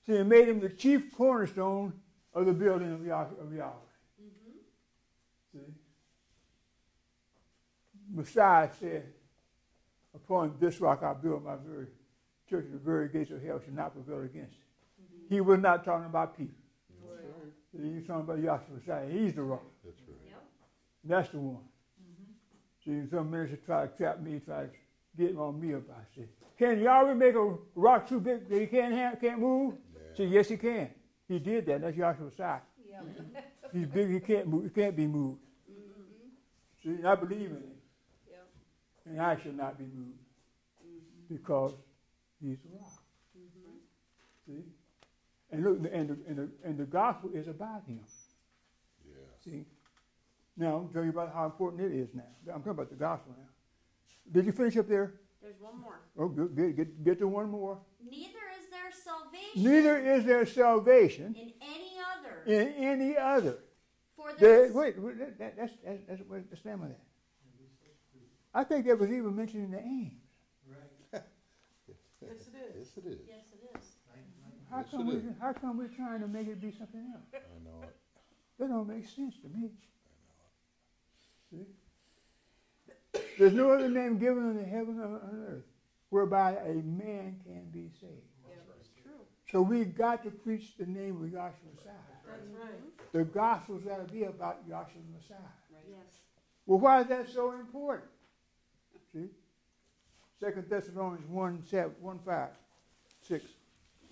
see, and made him the chief cornerstone of the building of, Yah- of Yahweh. Mm-hmm. See? Messiah said, Upon this rock I build my very church, and the very gates of hell shall not prevail against it. Mm-hmm. He was not talking about Peter. See, He was talking about Yahshua Messiah. He's the rock. That's right. Yep. That's the one. Mm-hmm. See, some ministers try to trap me, try to get on me about it. Can Yahweh make a rock too big that he can't have, can't move? Yeah. See, yes, he can. He did that. That's Yahshua Messiah. Yeah. He's big. He can't move. He can't be moved. Mm-hmm. See, I believe in him, Yep. and I shall not be moved mm-hmm. because he's the rock. See, and look, and the, and the and the gospel is about him. Yeah. See? Now, I'm telling you about how important it is now. I'm talking about the gospel now. Did you finish up there? There's one more. Oh, good, good. Get, get to one more. Neither is there salvation Neither is there salvation in any other. in any other. For there There, is wait, wait, that, that, that's, that's, that's, where's the stem of that? I think that was even mentioned in the aims. Yes, it is. Yes, it is. Yes, it is. How Yes, come, we, is. how come we're trying to make it be something else? I know it. That don't make sense to me. I know it. See? There's no other name given in the heaven or on earth whereby a man can be saved. Yeah, that's true. So we got to preach the name of Yahshua Messiah. That's right. The gospel's got to be about Yahshua Messiah. Yes. Well, why is that so important? See? Second Thessalonians 1, 7, 1 5, 6,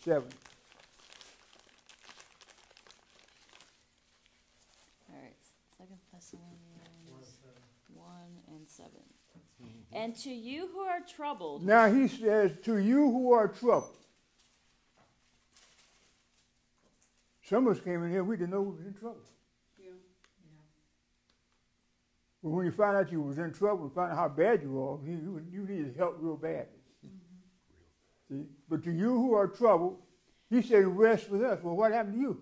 7. All right, Second Thessalonians one and 7 mm-hmm. And to you who are troubled, Now he says, To you who are troubled. Some of us came in here, we didn't know we was in trouble. Yeah. But when you find out you was in trouble and find out how bad you were, you, you, you needed help real bad. Mm-hmm. See? But to you who are troubled, he said, rest with us. Well, what happened to you?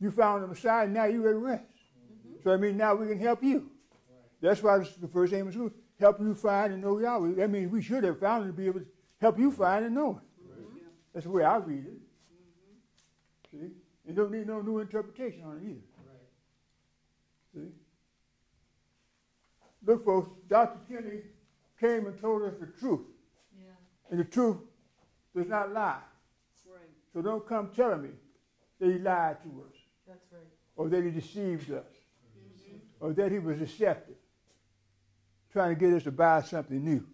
You found the Messiah, now you're at rest. So I mean, now we can help you. That's why this, the first aim is to help you find and know Yahweh. That means we should have found it to be able to help you find and know it. That's the way I read it. See? You don't need no new interpretation on it either. Right. See? Look, folks, Dr. Kinley came and told us the truth. Yeah. And the truth does not lie. Right. So don't come telling me that he lied to us, That's right. or that he deceived us, or that he was deceptive, trying to get us to buy something new.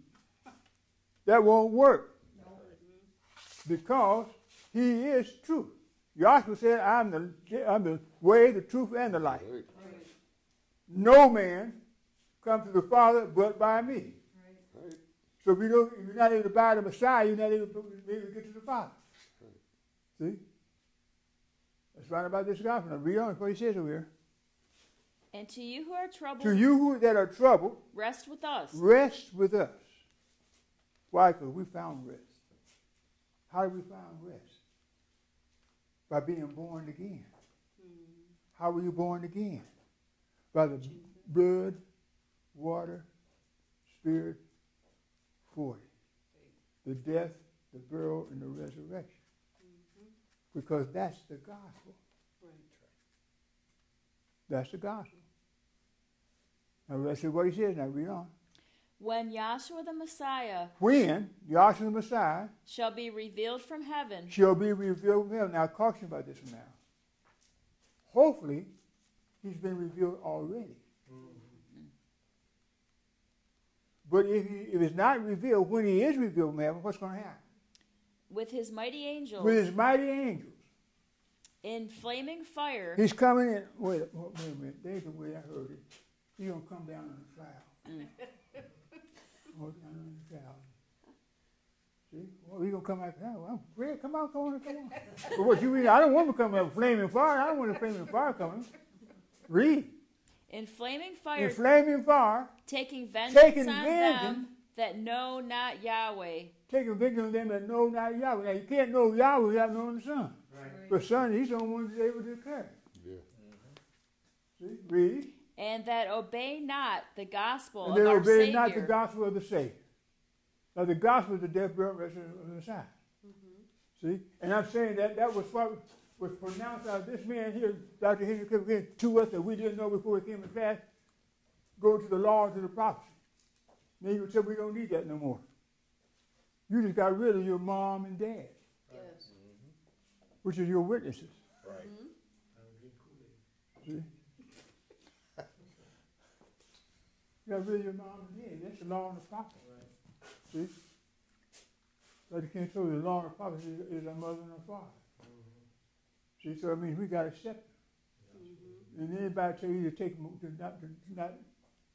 That won't work. Because he is truth. Yahshua said, I'm the, I'm the way, the truth, and the life. No man comes to the Father but by me. So if, you don't, if you're not able to buy the Messiah, you're not able to, get to the Father. See? That's right about this gospel. Now read on what he says over here. And to you who are troubled, To you who that are troubled, rest with us. rest with us. Why? Because we found rest. How did we find rest? By being born again. Hmm. How were you born again? By the blood, water, spirit, 40. The death, the burial, and the resurrection. Mm-hmm. Because that's the gospel. Right. That's the gospel. Now let's what he says. Now read on. When Yahshua the Messiah When Yahshua the Messiah shall be revealed from heaven, shall be revealed from him. Now, caution about this now. Hopefully, he's been revealed already. Mm-hmm. But if, he, if it's not revealed, when he is revealed from heaven, what's going to happen? with his mighty angels With his mighty angels, in flaming fire, he's coming in. Wait, wait a minute. There's the way I heard it. He's going to come down in a cloud. Go down in a cloud. See? Well, he's going to come out. Oh, well, Greg, come on, come on, come on. but what you mean? I don't want to come out flaming fire. I don't want a flaming fire coming. Read. in flaming fire, In flaming fire, taking vengeance Taking on vengeance. them that know not Yahweh. taking vengeance on them that know not Yahweh. Now, you can't know Yahweh without knowing the Son. Right. The Son, he's the only one that's able to declare. Yeah. See? Read. And that obey not the gospel And of they our obey Savior. not the gospel of the Savior. Now, the gospel is the death, burial, and resurrection of the Messiah. Mm-hmm. See? And I'm saying that that was what was pronounced out of this man here, Dr. Henry Clifford, to us that we didn't know before he came in class. Go to the law and to the prophecy. Then you would say we don't need that no more. You just got rid of your mom and dad, Yes. which is your witnesses. Right. See? You got rid of your mom and dad. That's the law and the prophet. See? Like the king told you, the law and the prophet is, is our mother and our father. Mm-hmm. See, so I mean, we got to accept it. Mm-hmm. And anybody tell you to take them, to not, to not,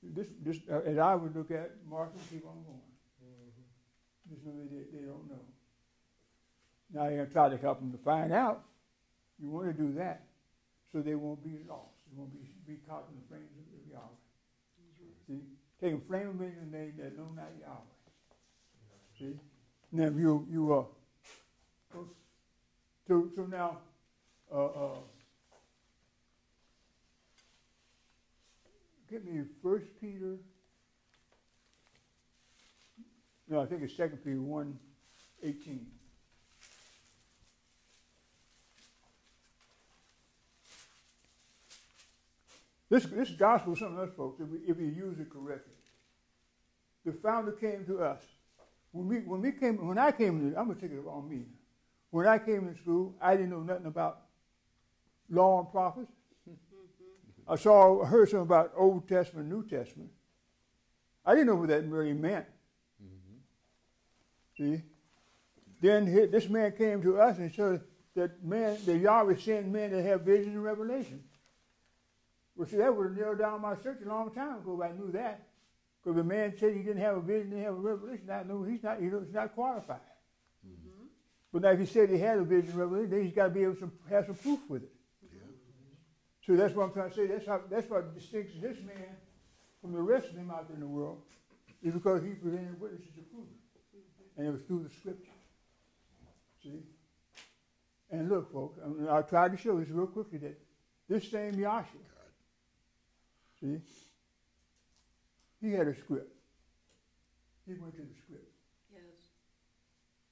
this, this, uh, as I would look at, Martha, keep on going. Mm-hmm. Just know they, they don't know. Now you're going to try to help them to find out. You want to do that so they won't be lost. They won't be, be caught in the flames Yahweh. See? Flame of in the name that know not Yahweh. See? Now you you uh so so now uh uh get me first Peter no, I think it's second Peter one eighteen. This, this gospel is something else, folks, if we, if we use it correctly. the founder came to us. When we when we came when I came to I'm gonna take it on me. When I came to school, I didn't know nothing about law and prophets. I saw heard something about Old Testament, New Testament. I didn't know what that really meant. See? Then he- this man came to us and said that man, that Yahweh sent men that have vision and revelation. Well, see, that would have narrowed down my search a long time ago if I knew that. Because the man said he didn't have a vision, didn't have a revelation. I knew he's not, he's not qualified. Mm-hmm. But now if he said he had a vision revelation, then he's got to be able to have some proof with it. So that's what I'm trying to say. That's how that's what distinguishes this man from the rest of them out there in the world, is because he presented witnesses to prove it. And it was through the scriptures. See? And look, folks, I, mean, I tried to show this real quickly that this same Yahshua, see, he had a script. He went to the script, Yes.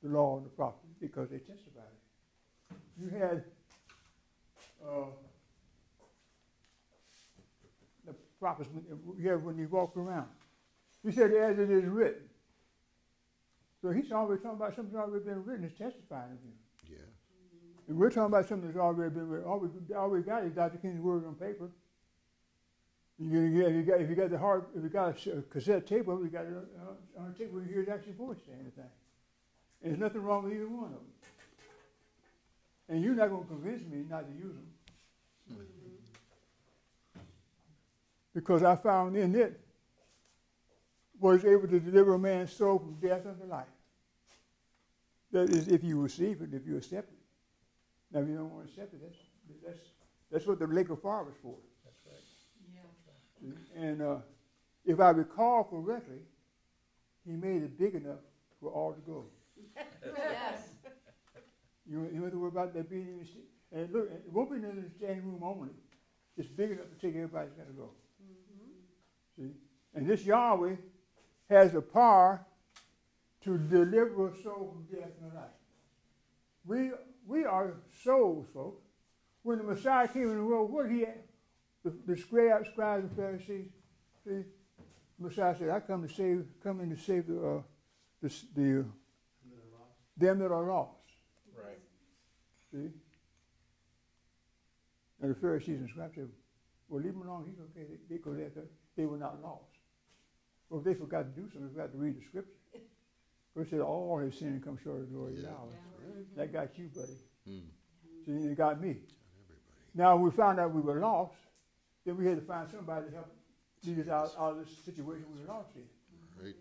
the law and the prophets, because they testified. You had uh, the prophets, when- you had when you walked around. He said, as it is written. So he's already talking about something that's already been written, it's testifying of him. Yeah. And we're talking about something that's already been written. All we, all we got is Dr. Kinley's word on paper. You, you, you got, if you got the hard, if you got a cassette tape of it, you got it on, a tape where you hear his actual voice saying the thing. And there's nothing wrong with either one of them. And you're not going to convince me not to use them. Because I found in it was able to deliver a man's soul from death unto life. That is, if you receive it, if you accept it. Now, if you don't want to accept it, that's, that's, that's what the lake of fire is for. That's right. Yeah. See? And uh, if I recall correctly, he made it big enough for all to go. Yes. You, you have to worry about that being in the, st- and look, it won't be in the standing room only. It's big enough to take everybody's got to go. See? And this Yahweh has the power to deliver a soul from death and life. We, we are souls, folks. When the Messiah came in the world, what did he have? The, the scribes, scribes and Pharisees, see, the Messiah said, I come to save, come in to save the, uh, the, the, uh, them that are lost. Right. See? And the Pharisees and scribes said, well, leave them alone. He's okay. They, they, go there 'cause they were not lost. Well, if they forgot to do something, they forgot to read the scripture. It said, all have sinned and come short of the glory of Yeah. Yahweh. That got you, buddy. Hmm. See, it got me. Now, we found out we were lost, then we had to find somebody to help lead us out, out of this situation we were lost in. Right.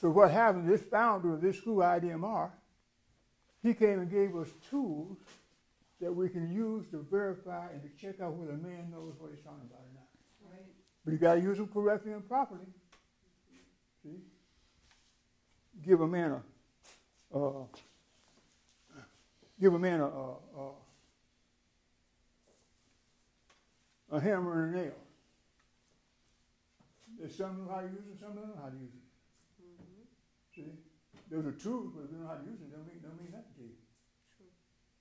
So what happened, this founder of this school, IDMR, he came and gave us tools that we can use to verify and to check out whether a man knows what he's talking about or not. Right. But you gotta use them correctly and properly. See? Give a man a, uh, give a man a, a, a, a hammer and a nail. There's some know how to use it, some don't know how to use it. Mm-hmm. See? Those are tools, but if you don't know how to use it, don't mean, don't mean nothing to you.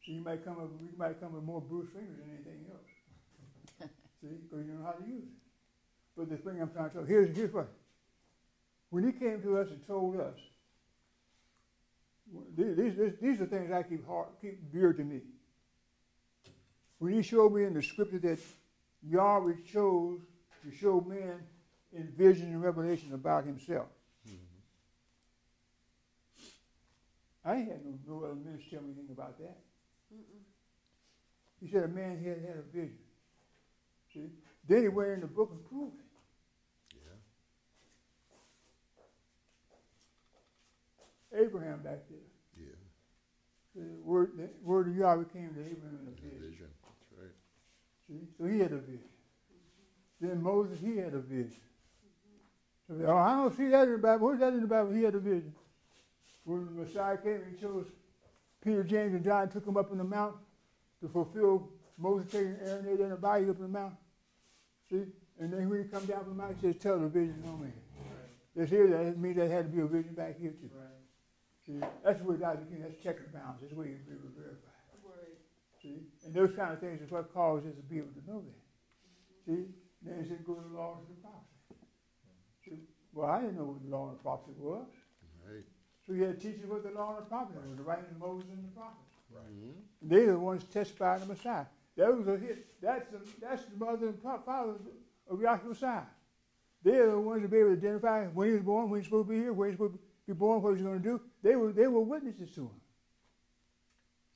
So you might come up, you might come with more bruised fingers than anything else. See, because you know how to use it. But the thing I'm trying to tell, here's, here's what. When he came to us and told us, these, these, these are things I keep hard, keep dear to me. When he showed me in the scripture that Yahweh chose to show men in vision and revelation about himself. Mm-hmm. I ain't had no, no other minister tell me anything about that. He said a man had had a vision. See? Then he went in the book and proved it. Yeah. Abraham back there. Yeah. The word, the word of Yahweh came to Abraham in a The vision. Vision. That's right. See? So he had a vision. Then Moses, he had a vision. So, oh, I don't see that in the Bible. Where's that in the Bible? He had a vision. When the Messiah came, he chose Peter, James, and John, took them up on the mount to fulfill Moses taking Aaron in the body up on the mount. See? And then when he come down from the mount, he says, tell the vision no man. Let's hear that. It means there had to be a vision back here too. See? That's where Dr. Kinley, that's check and balance. That's where you be able to verify. Word. See? And those kind of things is what causes us to be able to know that. See? Then it said go to the laws of the prophet. See? Well, I didn't know what the law and the prophets was. Right. So you had to teach us what the law and the prophets was, the writings of Moses and the prophets. Mhm. They are the ones testifying the Messiah. That was a hit. That's the, that's the mother and fa- father of Yahshua Messiah. They're the ones to be able to identify when he was born, when he's supposed to be here, where he's supposed to be born, what he's going to do. They were, they were witnesses to him.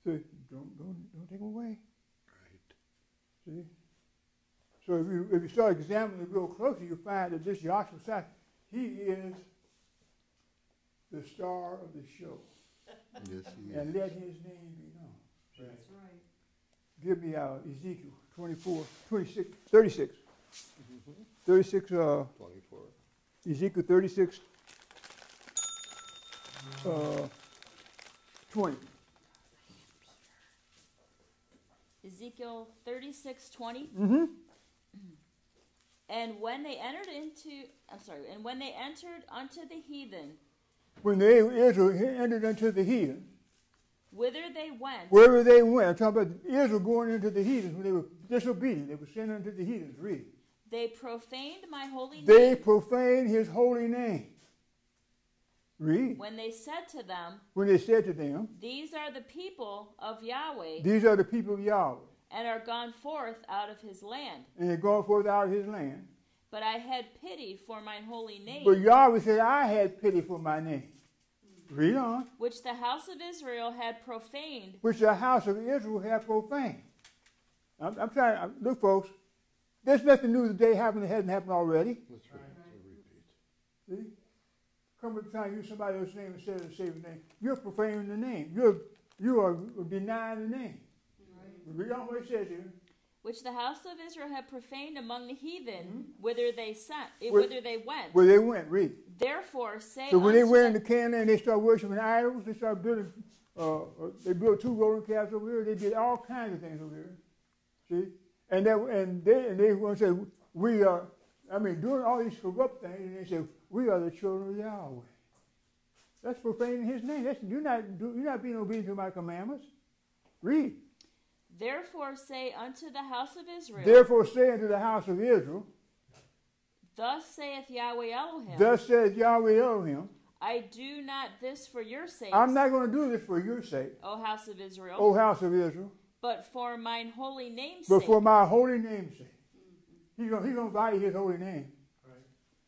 So don't, don't, don't take him away. Right. See? So if you, if you start examining it real closely, you find that this Yahshua Messiah, he is the star of the show. Yes, he And is. let his name be known. That's right. Give me uh, Ezekiel 24, 26, 36. 36, uh, Twenty-four. Ezekiel 36, uh, 20. Ezekiel thirty-six twenty. Mm-hmm. And when they entered into, I'm sorry, and when they entered unto the heathen, When they, Israel entered into the heathen, whither they went, wherever they went, I'm talking about Israel going into the heathens when they were disobedient, they were sent unto the heathens. Read. they profaned my holy name. They profaned his holy name. Read. When they said to them, When they said to them, These are the people of Yahweh, These are the people of Yahweh, and are gone forth out of his land. and they're going forth out of his land. But I had pity for mine holy name, But Yahweh said, I had pity for my name. Read on. which the house of Israel had profaned, Which the house of Israel had profaned. I'm, I'm trying, I'm, look, folks, there's nothing new today happened that hasn't happened already. That's right. It's a repeat. See? Come to try to use somebody else's name instead of the Savior's name. You're profaning the name. You're, you are denying the name. Read on what it says here. which the house of Israel had profaned among the heathen, whither they sent, eh, Where- whither they went. Where they went, read. Therefore say So when they unto went them- into Canaan and they started worshiping idols, they started building, uh, uh, they built two golden calves over here. They did all kinds of things over here. See? And that, and they, and they want to say, we are, I mean, doing all these corrupt things, and they say, we are the children of Yahweh. That's profaning his name. That's, you're, not, do- you're not being obedient to my commandments. Read. Therefore say unto the house of Israel, Therefore say unto the house of Israel, Thus saith Yahweh Elohim, Thus says Yahweh Elohim, I do not this for your sake. I'm not going to do this for your sake, O house of Israel, O house of Israel, but for mine holy name's sake. but for my holy name's sake. He's going he gonna value his holy name. Right.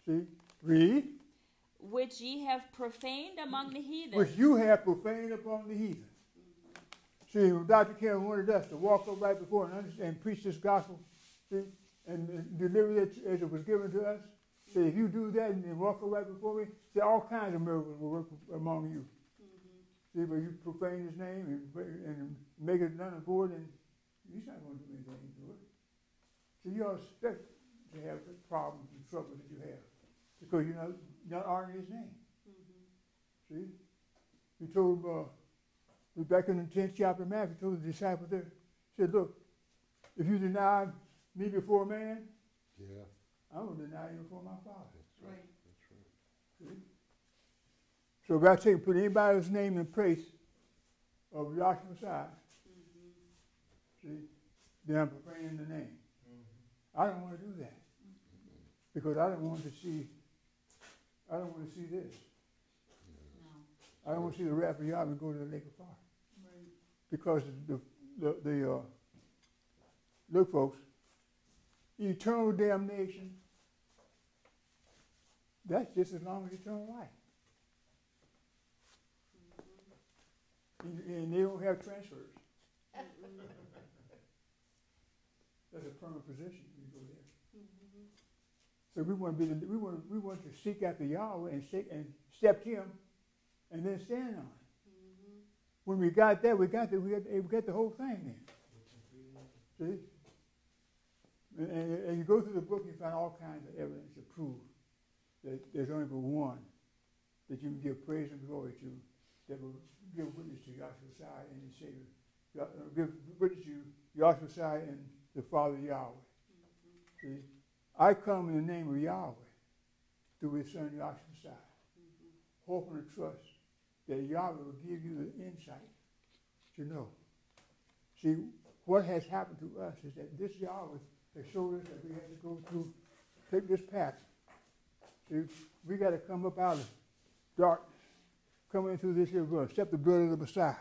See? Read. which ye have profaned among the heathen, Which you have profaned upon the heathen. See, Dr. Kinley wanted us to walk up right before and understand and preach this gospel, see, and, deliver it as it was given to us. Say, if you do that and then walk up right before me, see, all kinds of miracles will work among you. Mm-hmm. See, but you profane his name and, and make it none of void, and he's not going to do anything to it. So you don't expect to have the problems and troubles that you have because you're not, not honoring his name. Mm-hmm. See? He told, uh, back in the 10th chapter of Matthew, he told the disciples there, he said, look, if you deny me before man, Yeah, I'm going to deny you before my Father. that's right. That's right. See? So if I take, put anybody's name in place of Yahshua Messiah, mm-hmm. see, then I'm profaning the name. Mm-hmm. I don't want to do that. Because I don't want to see, I don't want to see this. I don't want to see the wrath of Yahweh go to the lake of fire. Because the, the, the uh, look, folks, eternal damnation, that's just as long as eternal life. And, and they don't have transfers. That's a permanent position when you go there. So we want to be the, we want we want to seek after Yahweh and seek and step Him, and then stand on it. When we got that, we got the we got, we got the whole thing then. See? And, and, and you go through the book, you find all kinds of evidence to prove that there's only but one that you can give praise and glory to that will give witness to Yahshua Shai and his Savior. Uh, Give witness to Yahshua Shai and the Father Yahweh. See? I come in the name of Yahweh through his son Yahshua Shai. Mm-hmm. Hoping and trust that Yahweh will give you the insight to know. See, what has happened to us is that this Yahweh has showed us that we have to go through, take this path. If we got to come up out of darkness, come into this here world, accept the blood of the Messiah.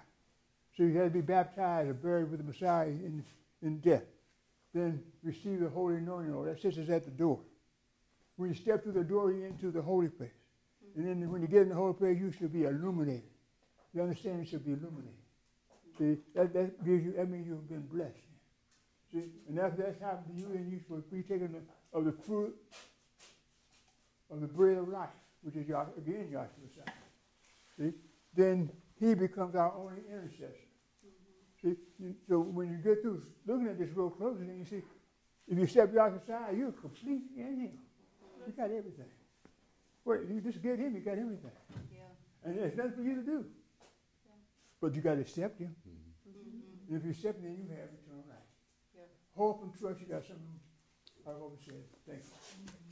So you had to be baptized or buried with the Messiah in, in death. Then receive the holy anointing oil. That sits at the door. When you step through the door, you're into the holy place. And then when you get in the holy place, you should be illuminated. You understand? You should be illuminated. See, that, that gives you, that means you've been blessed. See, and after that's happened to you, and you should be taking the, of the fruit of the bread of life, which is again Messiah. See, then he becomes our only intercessor. See, so when you get through looking at this real closely, then you see, if you step Yahshua aside, you're complete in him. You got everything. Wait, you just get him, you got everything. Yeah. And there's nothing for you to do. But you got to accept him. Mm-hmm. And if you accept him, then you have eternal life. Yeah. Hope and trust, you got something I've always said. Thank you.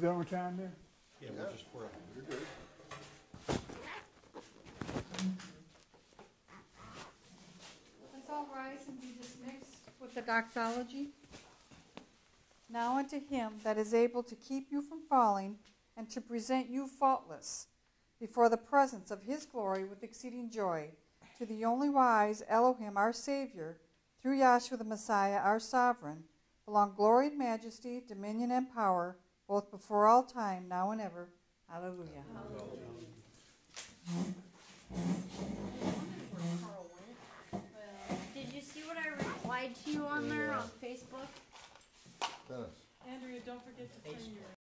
Was that on time there? Yeah, we'll just, we're, You're good. Let's all rise and be dismissed with the doxology. Now unto him that is able to keep you from falling and to present you faultless before the presence of his glory with exceeding joy, to the only wise Elohim our Savior, through Yahshua the Messiah our Sovereign, belong glory and majesty, dominion and power, both before all time, now and ever. Hallelujah. Did you see what I replied to you on there on Facebook? Dennis. Andrea, don't forget to turn your